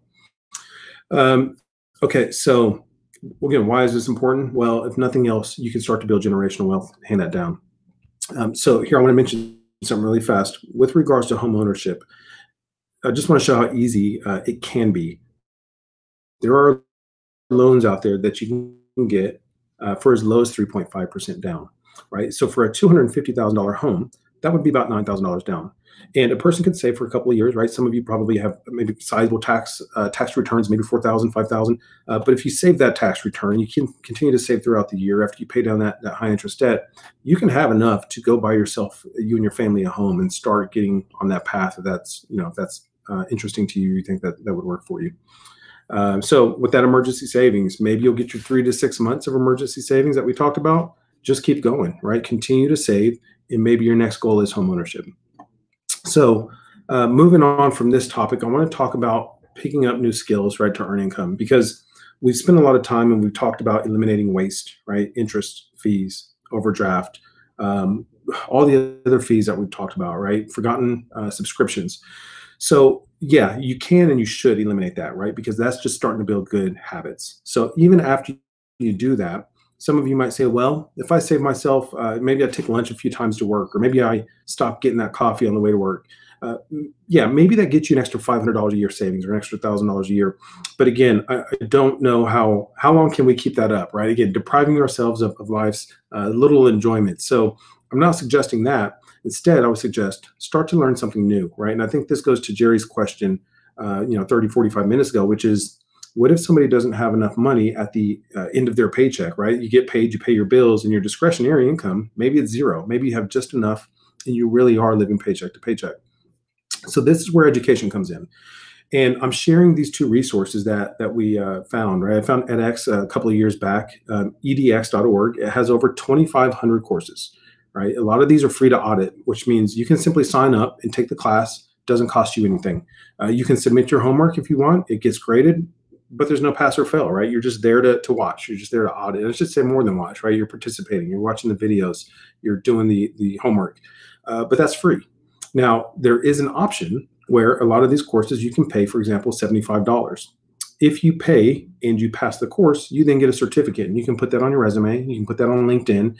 Um, okay, so again, why is this important? Well, if nothing else, you can start to build generational wealth, hand that down. Um, so here I want to mention something really fast with regards to home ownership. I just want to show how easy uh, it can be. There are loans out there that you can get uh, for as low as 3.5% down, right? So for a $250,000 home, that would be about $9,000 down. And a person could save for a couple of years, right? Some of you probably have maybe sizable tax uh, tax returns, maybe 4,000, 5,000. Uh, but if you save that tax return, you can continue to save throughout the year after you pay down that, that high interest debt, you can have enough to go buy yourself, you and your family a home and start getting on that path if that's, you know, if that's uh, interesting to you, you think that that would work for you. Um, so with that emergency savings, maybe you'll get your three to six months of emergency savings that we talked about. Just keep going, right? Continue to save, and maybe your next goal is homeownership. So uh, moving on from this topic, I want to talk about picking up new skills, right, to earn income because we've spent a lot of time and we've talked about eliminating waste, right, interest, fees, overdraft, um, all the other fees that we've talked about, right, forgotten uh, subscriptions. So yeah, you can and you should eliminate that, right? Because that's just starting to build good habits. So even after you do that, some of you might say, well, if I save myself, uh, maybe I take lunch a few times to work, or maybe I stop getting that coffee on the way to work. Uh, yeah, maybe that gets you an extra $500 a year savings or an extra $1,000 a year. But again, I, I, don't know how how long can we keep that up, right? Again, depriving ourselves of, of life's uh, little enjoyment. So I'm not suggesting that. Instead, I would suggest start to learn something new, right? And I think this goes to Jerry's question, uh, you know, 30, 45 minutes ago, which is what if somebody doesn't have enough money at the uh, end of their paycheck, right? You get paid, you pay your bills, and your discretionary income, maybe it's zero. Maybe you have just enough and you really are living paycheck to paycheck. So this is where education comes in. And I'm sharing these two resources that that we uh, found. Right, I found edX a couple of years back. Um, edx.org. It has over 2,500 courses right? A lot of these are free to audit, which means you can simply sign up and take the class. Doesn't cost you anything. Uh, you can submit your homework if you want. It gets graded, but there's no pass or fail, right? You're just there to, to watch. You're just there to audit. I should say more than watch, right? You're participating. You're watching the videos. You're doing the the homework, uh, but that's free. Now there is an option where a lot of these courses you can pay, for example, seventy five dollars. If you pay and you pass the course, you then get a certificate, and you can put that on your resume. You can put that on LinkedIn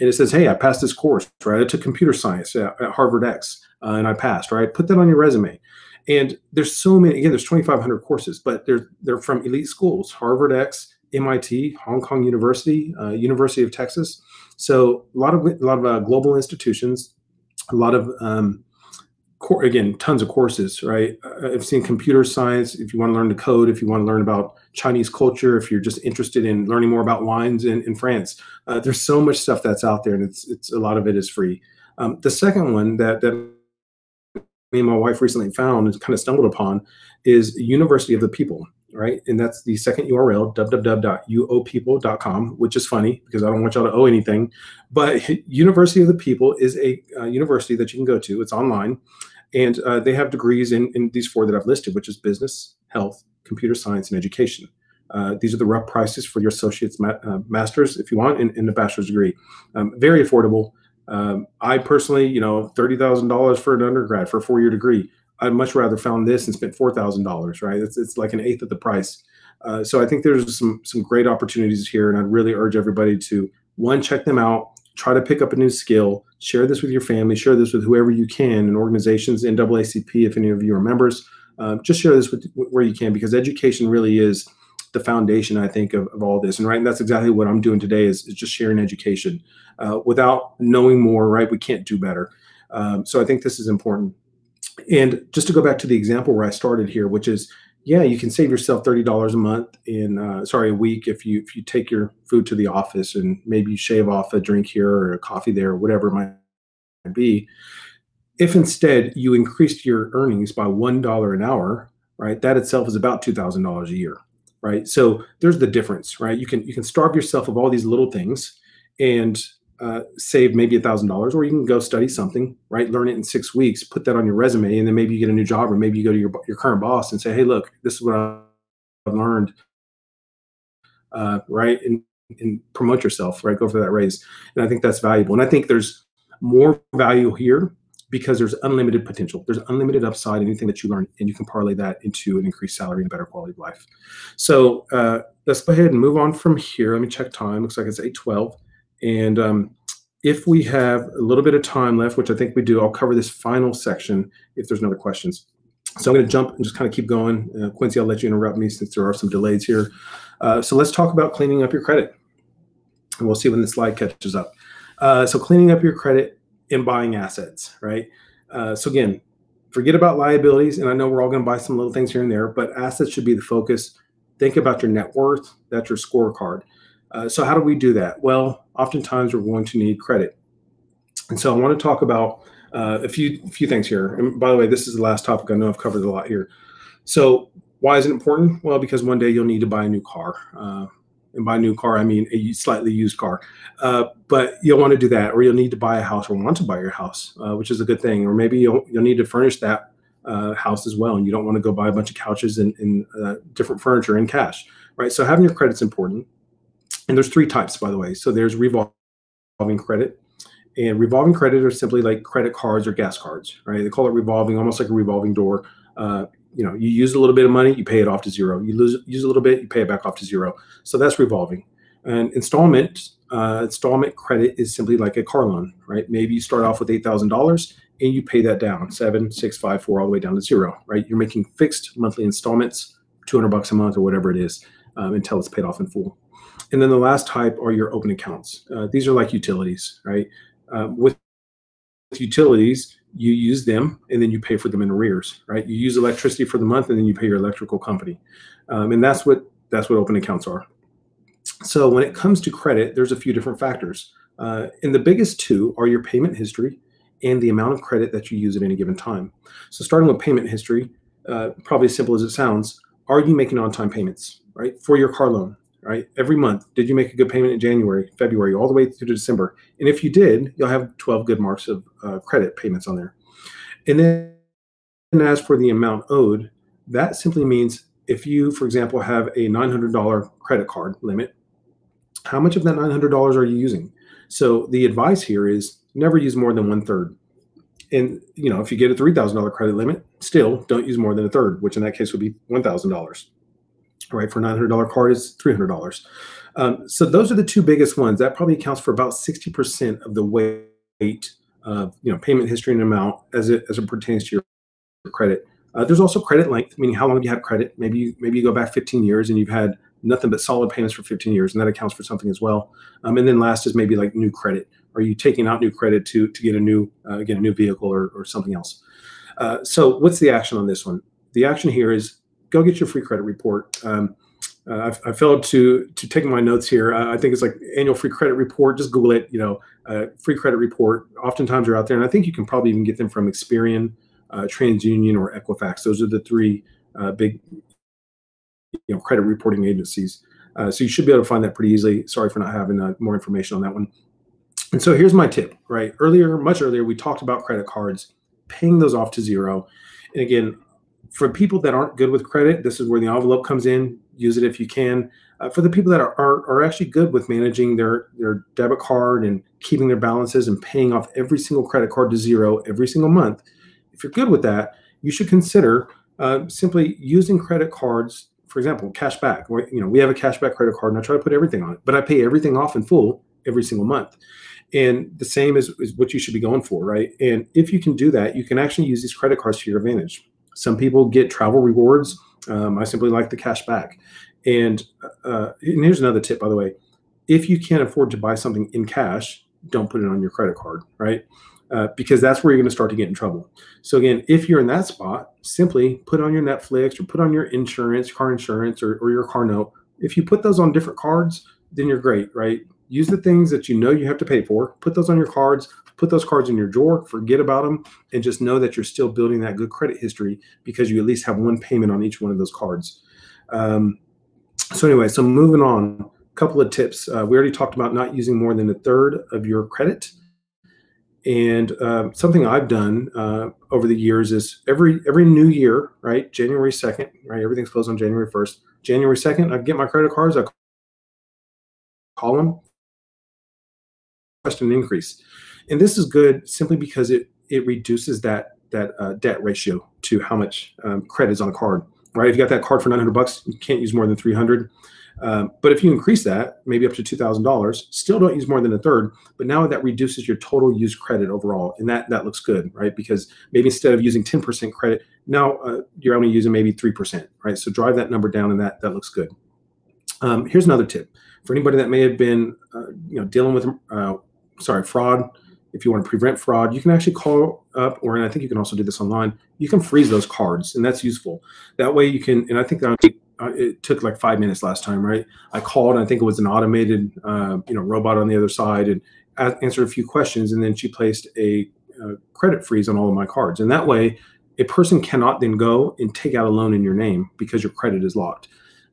and it says, "Hey, I passed this course, right? I took computer science at, at Harvard X, uh, and I passed, right? Put that on your resume." And there's so many. Again, there's 2,500 courses, but they're they're from elite schools: Harvard X, MIT, Hong Kong University, uh, University of Texas. So a lot of a lot of uh, global institutions, a lot of um, again, tons of courses, right? Uh, I've seen computer science. If you want to learn to code, if you want to learn about Chinese culture, if you're just interested in learning more about wines in, in France, uh, there's so much stuff that's out there, and it's it's a lot of it is free. Um, the second one that that me and my wife recently found and kind of stumbled upon is University of the People, right? And that's the second URL, www.uopeople.com, which is funny because I don't want y'all to owe anything. But University of the People is a uh, university that you can go to. It's online. And uh, they have degrees in, in these four that I've listed, which is business, health, computer science, and education. Uh, these are the rough prices for your associate's ma- uh, master's, if you want, in, in the bachelor's degree. Um, very affordable. Um, I personally, you know, thirty thousand dollars for an undergrad for a four-year degree. I'd much rather found this and spent four thousand dollars. Right? It's it's like an eighth of the price. Uh, so I think there's some some great opportunities here, and I'd really urge everybody to one check them out, try to pick up a new skill, share this with your family, share this with whoever you can, and organizations, in NAACP, if any of you are members, um, just share this with where you can because education really is the foundation I think of, of all this. And right, and that's exactly what I'm doing today is, is just sharing education. Uh, without knowing more, right, we can't do better. Um, so I think this is important. And just to go back to the example where I started here, which is, yeah, you can save yourself thirty dollars a month in uh, sorry a week if you if you take your food to the office and maybe you shave off a drink here or a coffee there or whatever it might be. If instead you increased your earnings by one dollar an hour, right, that itself is about two thousand dollars a year right? So there's the difference, right? You can you can starve yourself of all these little things and uh, save maybe a thousand dollars, or you can go study something, right? Learn it in six weeks, put that on your resume, and then maybe you get a new job, or maybe you go to your your current boss and say, "Hey, look, this is what I've learned," uh, right? And and promote yourself, right? Go for that raise, and I think that's valuable. And I think there's more value here because there's unlimited potential. There's unlimited upside, anything that you learn, and you can parlay that into an increased salary and a better quality of life. So uh, let's go ahead and move on from here. Let me check time. Looks like it's 8:12, and um, if we have a little bit of time left, which I think we do, I'll cover this final section if there's no other questions. So I'm going to jump and just kind of keep going. Uh, Quincy, I'll let you interrupt me since there are some delays here. Uh, so let's talk about cleaning up your credit, and we'll see when the slide catches up. Uh, so cleaning up your credit and buying assets, right? Uh, so again, forget about liabilities, and I know we're all going to buy some little things here and there, but assets should be the focus. Think about your net worth. That's your scorecard. Uh, so how do we do that? Well, oftentimes we're going to need credit, and so I want to talk about uh, a few few things here. And by the way, this is the last topic. I know I've covered a lot here. So why is it important? Well, because one day you'll need to buy a new car. Uh, and by new car, I mean a slightly used car. Uh, but you'll want to do that, or you'll need to buy a house or want to buy your house, uh, which is a good thing. Or maybe you'll, you'll need to furnish that uh, house as well, and you don't want to go buy a bunch of couches and, and uh, different furniture in cash, right? So having your credit's important. And there's three types, by the way. So there's revolving credit, and revolving credit are simply like credit cards or gas cards, right? They call it revolving, almost like a revolving door. Uh, you know, you use a little bit of money, you pay it off to zero. You lose use a little bit, you pay it back off to zero. So that's revolving. And installment uh, installment credit is simply like a car loan, right? Maybe you start off with eight thousand dollars and you pay that down seven, six, five, four, all the way down to zero, right? You're making fixed monthly installments, two hundred bucks a month or whatever it is, um, until it's paid off in full. And then the last type are your open accounts. Uh, these are like utilities, right? Uh, with utilities, you use them and then you pay for them in arrears, right? You use electricity for the month and then you pay your electrical company, um, and that's what that's what open accounts are. So when it comes to credit, there's a few different factors, uh, and the biggest two are your payment history and the amount of credit that you use at any given time. So starting with payment history, uh, probably as simple as it sounds, are you making on-time payments, right, for your car loan? Right? Every month, did you make a good payment in January, February, all the way through to December? And if you did, you'll have 12 good marks of uh, credit payments on there. And then as for the amount owed, that simply means if you, for example, have a $900 credit card limit, how much of that $900 are you using? So the advice here is never use more than one third. And you know, if you get a $3,000 credit limit, still don't use more than a third, which in that case would be $1,000 right? For a $900 card is $300. Um, so those are the two biggest ones. That probably accounts for about 60% of the weight of you know payment history and amount as it as it pertains to your credit. Uh, there's also credit length, meaning how long have you had credit? Maybe you, maybe you go back 15 years and you've had nothing but solid payments for 15 years, and that accounts for something as well. Um, and then last is maybe like new credit. Are you taking out new credit to to get a new uh, get a new vehicle or, or something else? Uh, so what's the action on this one? The action here is go get your free credit report. Um, uh, I, I, failed to to take my notes here. Uh, I think it's like annual free credit report. Just Google it. You know, uh, free credit report. Oftentimes they're out there, and I think you can probably even get them from Experian, uh, TransUnion, or Equifax. Those are the three uh, big, you know, credit reporting agencies. Uh, so you should be able to find that pretty easily. Sorry for not having more information on that one. And so here's my tip. Right, earlier, much earlier, we talked about credit cards, paying those off to zero. And again, for people that aren't good with credit, this is where the envelope comes in. Use it if you can. Uh, for the people that are, are, are actually good with managing their their debit card and keeping their balances and paying off every single credit card to zero every single month, if you're good with that, you should consider uh, simply using credit cards. For example, cash cashback. You know, we have a cashback credit card, and I try to put everything on it, but I pay everything off in full every single month. And the same is, is what you should be going for, right? And if you can do that, you can actually use these credit cards to your advantage. Some people get travel rewards. Um, I simply like the cash back. And, uh, and here's another tip, by the way. If you can't afford to buy something in cash, don't put it on your credit card, right? Uh, because that's where you're going to start to get in trouble. So again, if you're in that spot, simply put on your Netflix or put on your insurance, car insurance, or, or your car note. If you put those on different cards, then you're great, right? Use the things that you know you have to pay for, put those on your cards, put those cards in your drawer, forget about them, and just know that you're still building that good credit history because you at least have one payment on each one of those cards. Um, so anyway, so moving on, a couple of tips. Uh, we already talked about not using more than a third of your credit. And uh, something I've done uh, over the years is every every new year, right? January second, right? Everything's closed on January first. January second, I get my credit cards. I call them, question increase, and this is good simply because it it reduces that that uh, debt ratio to how much um, credit is on a card, right? If you got that card for 900 bucks, you can't use more than 300. Um, but if you increase that, maybe up to two thousand dollars, still don't use more than a third. But now that reduces your total used credit overall, and that that looks good, right? Because maybe instead of using ten percent credit, now uh, you're only using maybe three percent, right? So drive that number down, and that that looks good. Um, here's another tip for anybody that may have been, uh, you know, dealing with, uh, sorry, fraud. If you want to prevent fraud, you can actually call up, or and I think you can also do this online. You can freeze those cards, and that's useful. That way, you can, and I think that uh, it took like five minutes last time, right? I called, I think it was an automated, uh, you know, robot on the other side, and answered a few questions, and then she placed a, a credit freeze on all of my cards, and that way, a person cannot then go and take out a loan in your name because your credit is locked.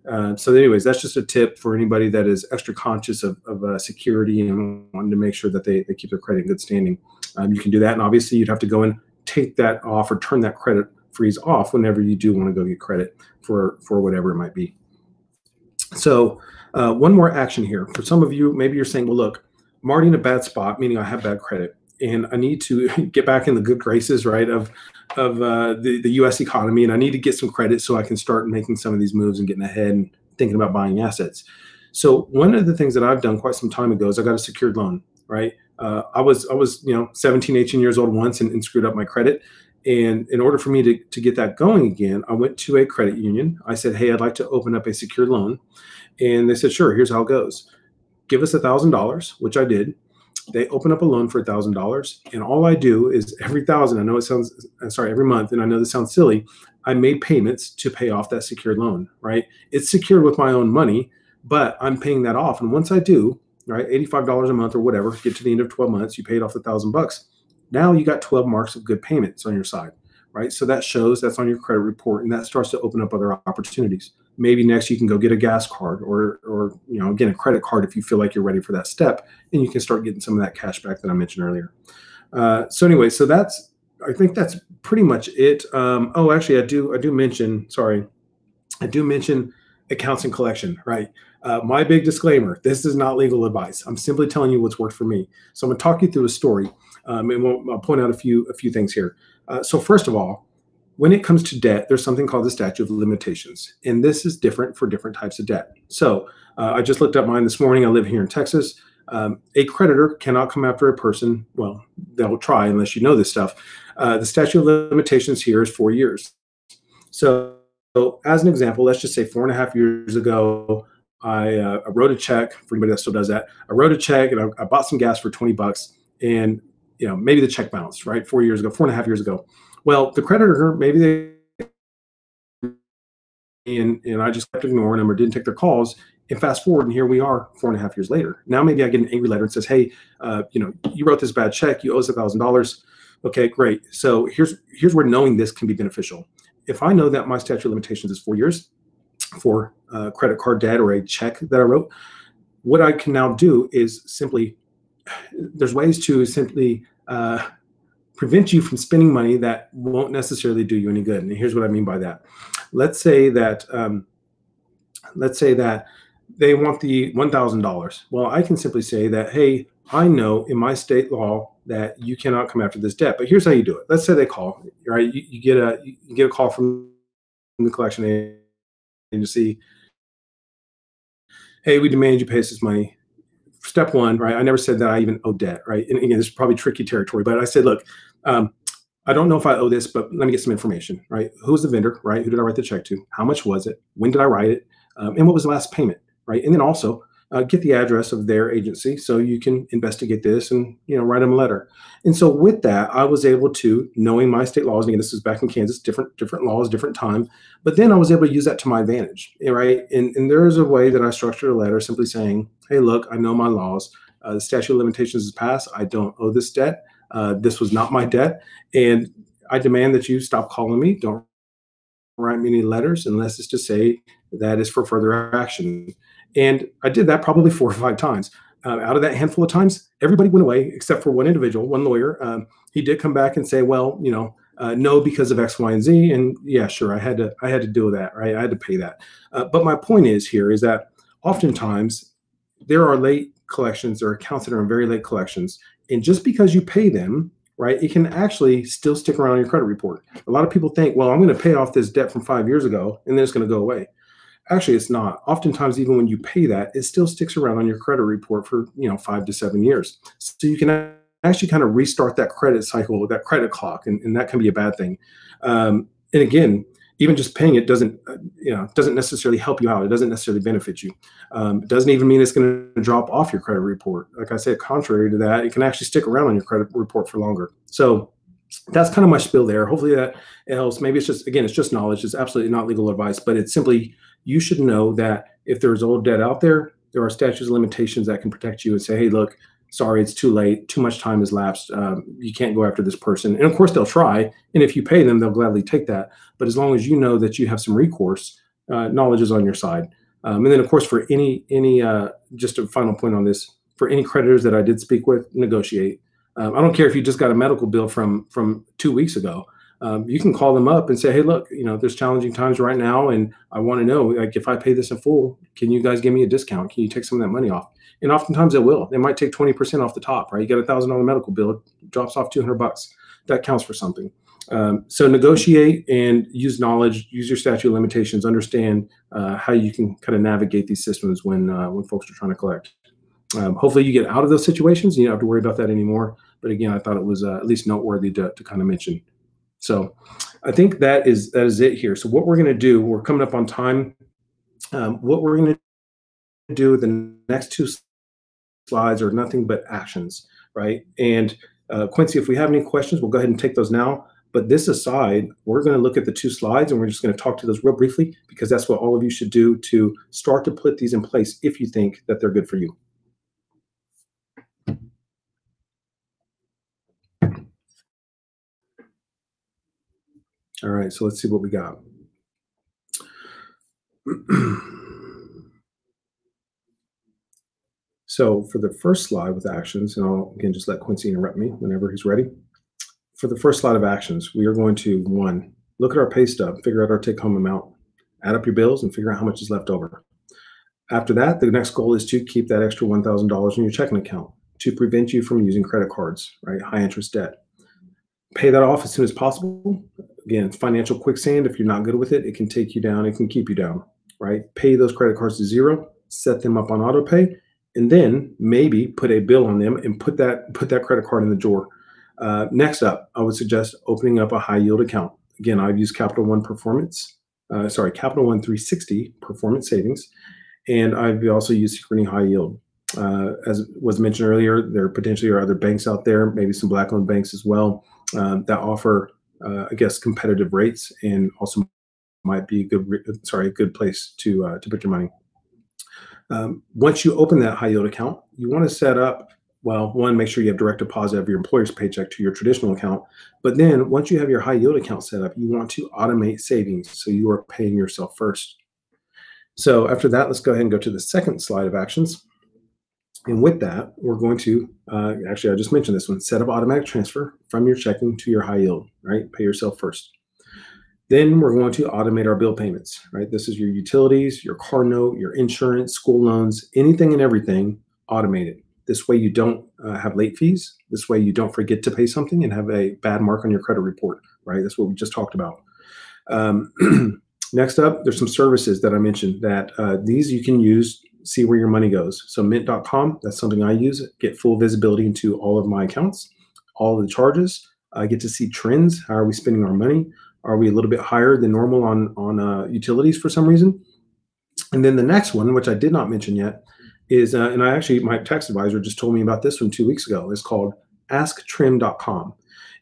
Uh, so, anyways, that's just a tip for anybody that is extra conscious of, of uh, security and wanting to make sure that they, they keep their credit in good standing. Um, you can do that, and obviously, you'd have to go and take that off or turn that credit freeze off whenever you do want to go get credit for for whatever it might be. So uh, one more action here for some of you. Maybe you're saying, well, look, already in a bad spot, meaning I have bad credit, and I need to get back in the good graces, right, of of uh, the the U.S. economy, and I need to get some credit so I can start making some of these moves and getting ahead and thinking about buying assets. So one of the things that I've done quite some time ago is I got a secured loan, right? Uh, I was I was you know 17, 18 years old once and, and screwed up my credit, and in order for me to, to get that going again, I went to a credit union. I said, Hey, I'd like to open up a secured loan. And they said, Sure, here's how it goes give us a $1,000, which I did. They open up a loan for a $1,000. And all I do is every thousand, I know it sounds, uh, sorry, every month, and I know this sounds silly, I made payments to pay off that secured loan, right? It's secured with my own money, but I'm paying that off. And once I do, right, $85 a month or whatever, get to the end of 12 months, you paid off the thousand bucks now you got 12 marks of good payments on your side, right? So that shows that's on your credit report and that starts to open up other opportunities. Maybe next you can go get a gas card or, or you know, again, a credit card if you feel like you're ready for that step and you can start getting some of that cash back that I mentioned earlier. Uh, so anyway, so that's, I think that's pretty much it. Um, oh, actually I do, I do mention, sorry, I do mention accounts and collection, right? Uh, my big disclaimer this is not legal advice. I'm simply telling you what's worked for me. So I'm going to talk you through a story um, and we'll, I'll point out a few a few things here. Uh, so first of all, when it comes to debt, there's something called the statute of limitations, and this is different for different types of debt. So uh, I just looked up mine this morning. I live here in Texas. Um, a creditor cannot come after a person. Well, they'll try unless you know this stuff. Uh, the statute of limitations here is four years. So, so, as an example, let's just say four and a half years ago, I, uh, I wrote a check for anybody that still does that. I wrote a check and I, I bought some gas for 20 bucks. And you know, maybe the check bounced, right? Four years ago, four and a half years ago. Well, the creditor, maybe they and and I just kept ignoring them or didn't take their calls. And fast forward, and here we are, four and a half years later. Now maybe I get an angry letter and says, "Hey, uh, you know, you wrote this bad check. You owe us a thousand dollars." Okay, great. So here's here's where knowing this can be beneficial. If I know that my statute of limitations is four years for uh, credit card debt or a check that I wrote, what I can now do is simply there's ways to simply uh, prevent you from spending money that won't necessarily do you any good. And here's what I mean by that. Let's say that um, let's say that they want the $1,000. Well, I can simply say that, hey, I know in my state law that you cannot come after this debt, but here's how you do it. Let's say they call, right? You, you get a you get a call from the collection agency. Hey, we demand you pay us this money step one, right? I never said that I even owe debt, right? And again, this is probably tricky territory, but I said, look, um, I don't know if I owe this, but let me get some information, right? Who's the vendor, right? Who did I write the check to? How much was it? When did I write it? Um, and what was the last payment, right? And then also uh, get the address of their agency so you can investigate this and you know write them a letter. And so with that, I was able to, knowing my state laws, and again, this is back in Kansas, different different laws, different time, but then I was able to use that to my advantage, right? And, and there is a way that I structured a letter simply saying, hey, look, I know my laws. Uh, the statute of limitations is passed. I don't owe this debt. Uh, this was not my debt. And I demand that you stop calling me. Don't write me any letters unless it's to say that is for further action. And I did that probably four or five times. Uh, out of that handful of times, everybody went away except for one individual, one lawyer. Um, he did come back and say, "Well, you know, uh, no, because of X, Y, and Z." And yeah, sure, I had to, I had to deal with that, right? I had to pay that. Uh, but my point is here is that oftentimes there are late collections, are accounts that are in very late collections, and just because you pay them, right, it can actually still stick around on your credit report. A lot of people think, well, I'm going to pay off this debt from five years ago, and then it's going to go away. Actually, it's not. Oftentimes, even when you pay that, it still sticks around on your credit report for you know five to seven years. So you can actually kind of restart that credit cycle, that credit clock, and, and that can be a bad thing. Um, and again, even just paying it doesn't uh, you know doesn't necessarily help you out. It doesn't necessarily benefit you. Um, it doesn't even mean it's going to drop off your credit report. Like i said contrary to that it can actually stick around on your credit report for longer. So that's kind of my spill there. Hopefully that helps. Maybe it's just again it's just knowledge. It's absolutely not legal advice but it's simply you should know that if there's old debt out there there are statutes of limitations that can protect you and say hey look sorry, it's too late. Too much time has lapsed. Um, you can't go after this person. And of course, they'll try. And if you pay them, they'll gladly take that. But as long as you know that you have some recourse, uh, knowledge is on your side. Um, and then, of course, for any any uh, just a final point on this, for any creditors that I did speak with, negotiate. Um, I don't care if you just got a medical bill from from two weeks ago. Um, you can call them up and say, "Hey, look, you know, there's challenging times right now, and I want to know, like, if I pay this in full, can you guys give me a discount? Can you take some of that money off?" And oftentimes it will. They might take 20% off the top, right? You get a thousand dollar medical bill, drops off 200 bucks. That counts for something. Um, so negotiate and use knowledge, use your statute limitations, understand uh, how you can kind of navigate these systems when uh, when folks are trying to collect. Um, hopefully you get out of those situations and you don't have to worry about that anymore. But again, I thought it was uh, at least noteworthy to, to kind of mention. So I think that is that is it here. So what we're going to do, we're coming up on time. Um, what we're going to do the next two slides are nothing but actions, right? And uh, Quincy, if we have any questions, we'll go ahead and take those now. But this aside, we're going to look at the two slides and we're just going to talk to those real briefly because that's what all of you should do to start to put these in place if you think that they're good for you. All right, so let's see what we got. So for the first slide with actions, and I'll again just let Quincy interrupt me whenever he's ready. For the first slide of actions, we are going to one, look at our pay stub, figure out our take home amount, add up your bills and figure out how much is left over. After that, the next goal is to keep that extra $1,000 in your checking account to prevent you from using credit cards, right? High interest debt. Pay that off as soon as possible. Again, it's financial quicksand. If you're not good with it, it can take you down. It can keep you down, right? Pay those credit cards to zero, set them up on auto pay, and then maybe put a bill on them and put that put that credit card in the drawer. Uh, next up, I would suggest opening up a high yield account. Again, I've used Capital One Performance, uh, sorry, Capital One 360 Performance Savings, and I've also used Synchrony High Yield. Uh, as was mentioned earlier, there potentially are other banks out there, maybe some black-owned banks as well, um, that offer, uh, I guess, competitive rates and also might be a good, sorry, a good place to uh, to put your money. Um, once you open that high yield account, you want to set up, well, one, make sure you have direct deposit of your employer's paycheck to your traditional account. But then once you have your high yield account set up, you want to automate savings. So you are paying yourself first. So after that, let's go ahead and go to the second slide of actions. And with that, we're going to, uh, actually, I just mentioned this one, set up automatic transfer from your checking to your high yield, right? Pay yourself first. Then we're going to automate our bill payments, right? This is your utilities, your car note, your insurance, school loans, anything and everything automated. This way you don't uh, have late fees. This way you don't forget to pay something and have a bad mark on your credit report, right? That's what we just talked about. Um, next up, there's some services that I mentioned that uh, these you can use, see where your money goes. So mint.com, that's something I use, get full visibility into all of my accounts, all the charges, I get to see trends. How are we spending our money? Are we a little bit higher than normal on on uh, utilities for some reason? And then the next one, which I did not mention yet, is uh, and I actually my tax advisor just told me about this one two weeks ago. Is called AskTrim.com,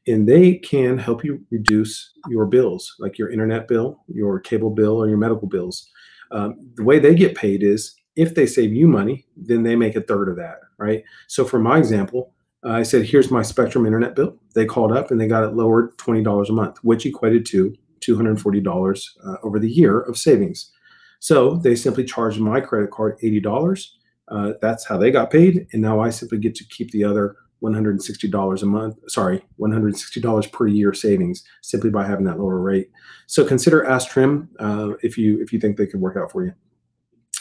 and they can help you reduce your bills, like your internet bill, your cable bill, or your medical bills. Um, the way they get paid is if they save you money, then they make a third of that, right? So for my example, uh, I said, here's my Spectrum internet bill. They called up and they got it lowered $20 a month, which equated to $240 uh, over the year of savings. So they simply charged my credit card $80. Uh, that's how they got paid. And now I simply get to keep the other $160 a month, sorry, $160 per year savings simply by having that lower rate. So consider Ask Trim uh, if you if you think they could work out for you.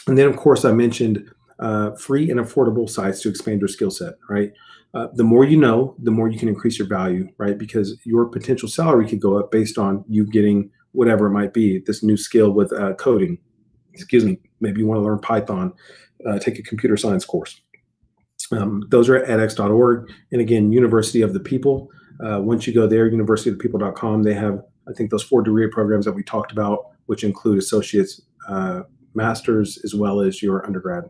And then of course I mentioned uh, free and affordable sites to expand your skill set, right? Uh, the more you know, the more you can increase your value, right? Because your potential salary could go up based on you getting whatever it might be, this new skill with uh, coding. Excuse me, maybe you want to learn Python, uh, take a computer science course. Um, those are at edX.org. And again, University of the People. Uh, once you go there, universityofthepeople.com, they have, I think, those four degree programs that we talked about, which include associates, uh, masters, as well as your undergrad.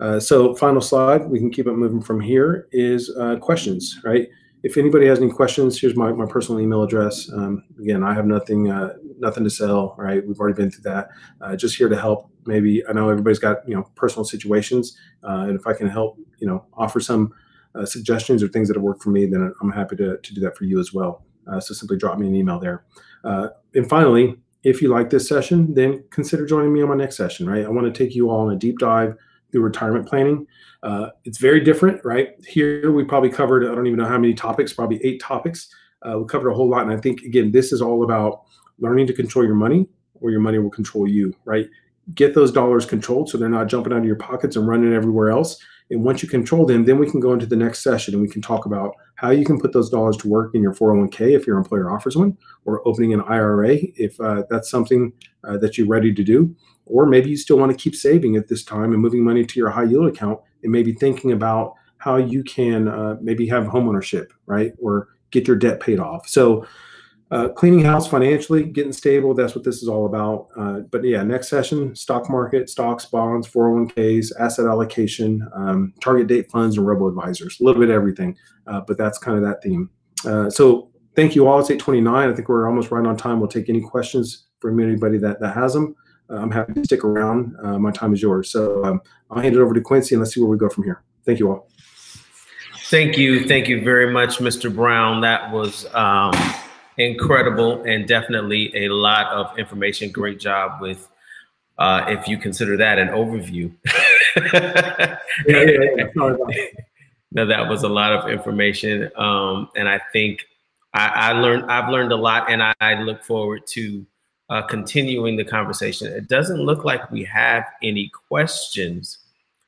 Uh, so final slide, we can keep it moving from here, is uh, questions, right? If anybody has any questions, here's my, my personal email address. Um, again, I have nothing uh, nothing to sell, right? We've already been through that. Uh, just here to help. Maybe I know everybody's got you know personal situations, uh, and if I can help, you know, offer some suggestions or things that have worked for me, then I'm happy to, to do that for you as well. so simply drop me an email there. and finally, if you like this session, then consider joining me on my next session, right? I want to take you all on a deep dive through retirement planning. Uh, it's very different, right? Here we probably covered, I don't even know how many topics, probably eight topics. Uh, we covered a whole lot. And I think, again, this is all about learning to control your money or your money will control you, right? Get those dollars controlled so they're not jumping out of your pockets and running everywhere else. And once you control them, then we can go into the next session and we can talk about how you can put those dollars to work in your 401k if your employer offers one, or opening an IRA if uh, that's something uh, that you're ready to do. Or maybe you still want to keep saving at this time and moving money to your high yield account and maybe thinking about how you can uh, maybe have homeownership, right? Or get your debt paid off. So, uh, cleaning house financially, getting stable, that's what this is all about. Uh, but yeah, next session stock market, stocks, bonds, 401ks, asset allocation, um, target date funds, and robo advisors, a little bit of everything. Uh, but that's kind of that theme. Uh, so, thank you all. It's 829. I think we're almost right on time. We'll take any questions from anybody that, that has them. Uh, I'm happy to stick around. Uh, my time is yours. So um, I'll hand it over to Quincy and let's see where we go from here. Thank you all. Thank you. Thank you very much, Mr. Brown. That was um, incredible and definitely a lot of information. Great job with, uh, if you consider that an overview. yeah, yeah, yeah. No, that was a lot of information. Um, and I think I, I, learned, I've learned a lot and I, I look forward to uh, continuing the conversation. It doesn't look like we have any questions.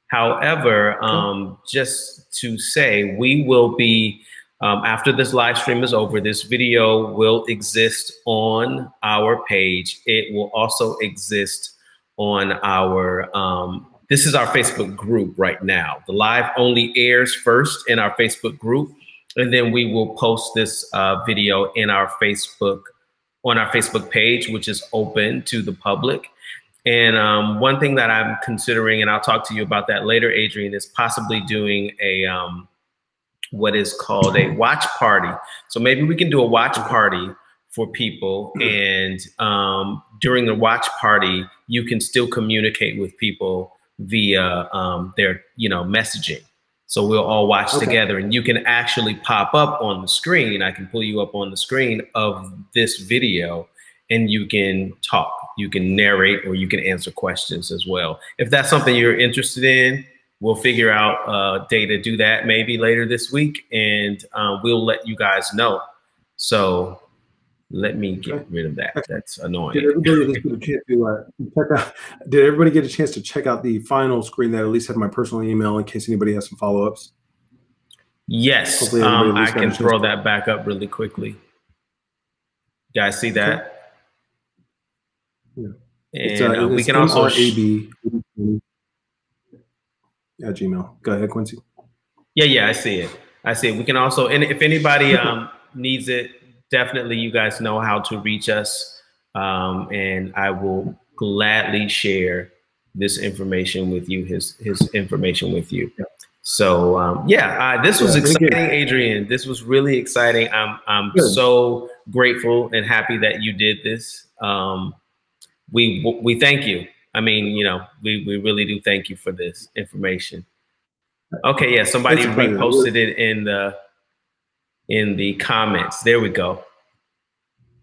However, um, just to say, we will be, um, after this live stream is over, this video will exist on our page. It will also exist on our, um, this is our Facebook group right now. The live only airs first in our Facebook group, and then we will post this uh, video in our Facebook on our Facebook page, which is open to the public. And um, one thing that I'm considering, and I'll talk to you about that later, Adrian, is possibly doing a um, what is called a watch party. So maybe we can do a watch party for people, and um, during the watch party, you can still communicate with people via um, their, you know, messaging. So we'll all watch okay. together and you can actually pop up on the screen. I can pull you up on the screen of this video and you can talk, you can narrate, or you can answer questions as well. If that's something you're interested in, we'll figure out a day to do that maybe later this week and um, we'll let you guys know. So let me get rid of that. That's annoying. Did everybody get a chance to uh, check out? Did everybody get a chance to check out the final screen that at least had my personal email in case anybody has some follow ups? Yes, um, I can throw that back up really quickly. You guys see that? Yeah. And uh, uh, we can also AB at Gmail. Go ahead, Quincy. Yeah, yeah, I see it. I see it. We can also, and if anybody um, needs it, definitely you guys know how to reach us. Um, and I will gladly share this information with you, his his information with you. So um, yeah, uh, this was yeah, exciting, Adrian. This was really exciting. I'm I'm Good. so grateful and happy that you did this. Um, we we thank you. I mean, you know, we we really do thank you for this information. Okay, yeah, somebody reposted it in the in the comments. There we go.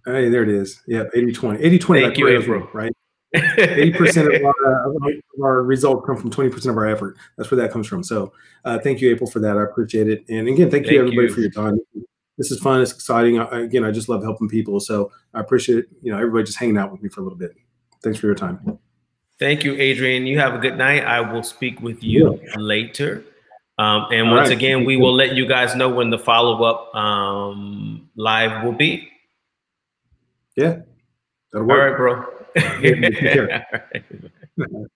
Hey, there it is. Yeah, 80 20. 80 20 Thank you, April. right? 80% of our, of our results come from 20% of our effort. That's where that comes from. So uh, thank you, April, for that. I appreciate it. And again, thank, thank you everybody you. for your time. This is fun. It's exciting. I, again, I just love helping people. So I appreciate, you know, everybody just hanging out with me for a little bit. Thanks for your time. Thank you, Adrian. You have a good night. I will speak with you yeah. later. Um, and All once right. again, we will let you guys know when the follow up um, live will be. Yeah. That'll work. All right, bro.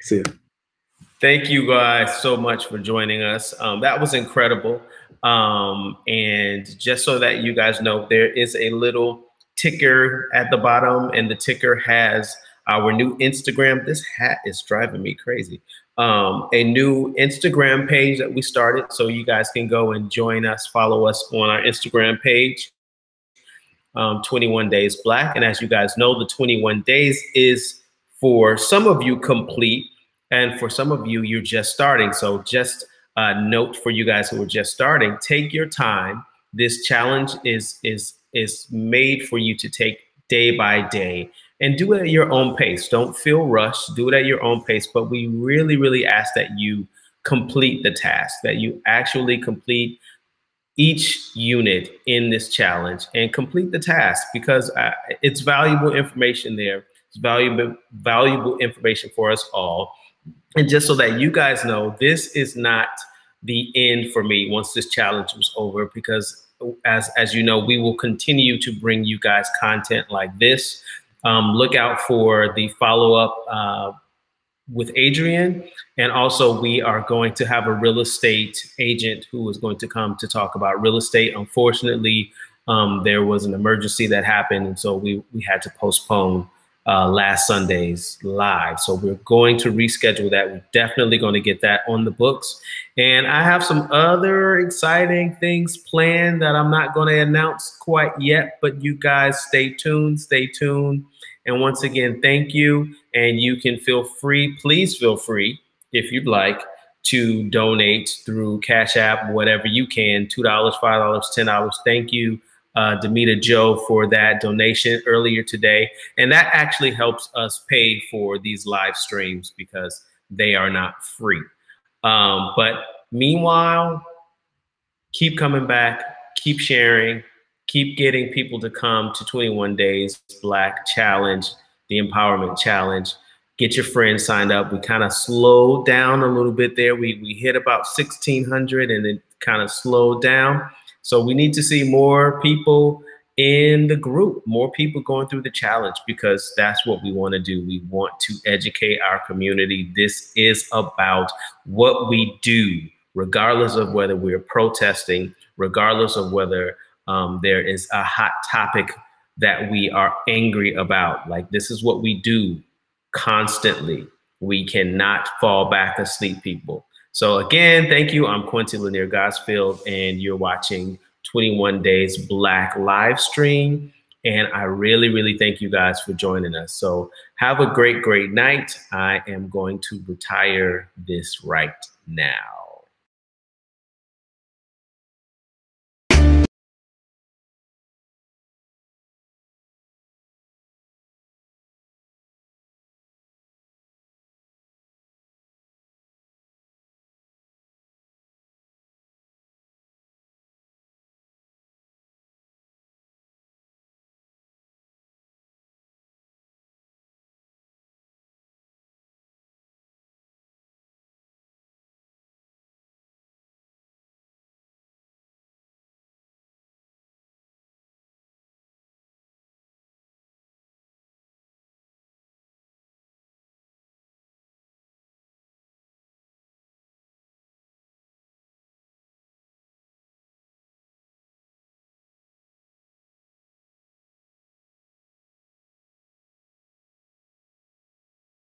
See you. Thank you guys so much for joining us. Um, that was incredible. Um, and just so that you guys know, there is a little ticker at the bottom, and the ticker has our new Instagram. This hat is driving me crazy. Um, a new Instagram page that we started, so you guys can go and join us, follow us on our Instagram page um, 21 Days Black. And as you guys know, the 21 days is for some of you complete, and for some of you, you're just starting. So just a note for you guys who are just starting: take your time. This challenge is is is made for you to take day by day and do it at your own pace. Don't feel rushed. Do it at your own pace. But we really, really ask that you complete the task, that you actually complete each unit in this challenge and complete the task because uh, it's valuable information there. It's valuable, valuable information for us all. And just so that you guys know, this is not the end for me once this challenge was over because as, as you know, we will continue to bring you guys content like this. Um, look out for the follow-up uh, with Adrian. And also, we are going to have a real estate agent who is going to come to talk about real estate. Unfortunately, um, there was an emergency that happened, and so we, we had to postpone uh, last Sunday's live. So we're going to reschedule that. We're definitely going to get that on the books. And I have some other exciting things planned that I'm not going to announce quite yet, but you guys stay tuned, stay tuned. And once again, thank you. And you can feel free, please feel free, if you'd like, to donate through Cash App, whatever you can $2, $5, $10. Thank you, uh, Demita Joe, for that donation earlier today. And that actually helps us pay for these live streams because they are not free. Um, but meanwhile, keep coming back, keep sharing, keep getting people to come to 21 Days Black Challenge, the Empowerment Challenge. Get your friends signed up. We kind of slowed down a little bit there. We, we hit about 1,600 and it kind of slowed down. So we need to see more people in the group, more people going through the challenge because that's what we want to do. We want to educate our community. This is about what we do, regardless of whether we're protesting, regardless of whether um, there is a hot topic that we are angry about. Like, this is what we do constantly. We cannot fall back asleep, people. So, again, thank you. I'm Quincy LeNear Gossfield, and you're watching 21 Days Black live stream. And I really, really thank you guys for joining us. So, have a great, great night. I am going to retire this right now.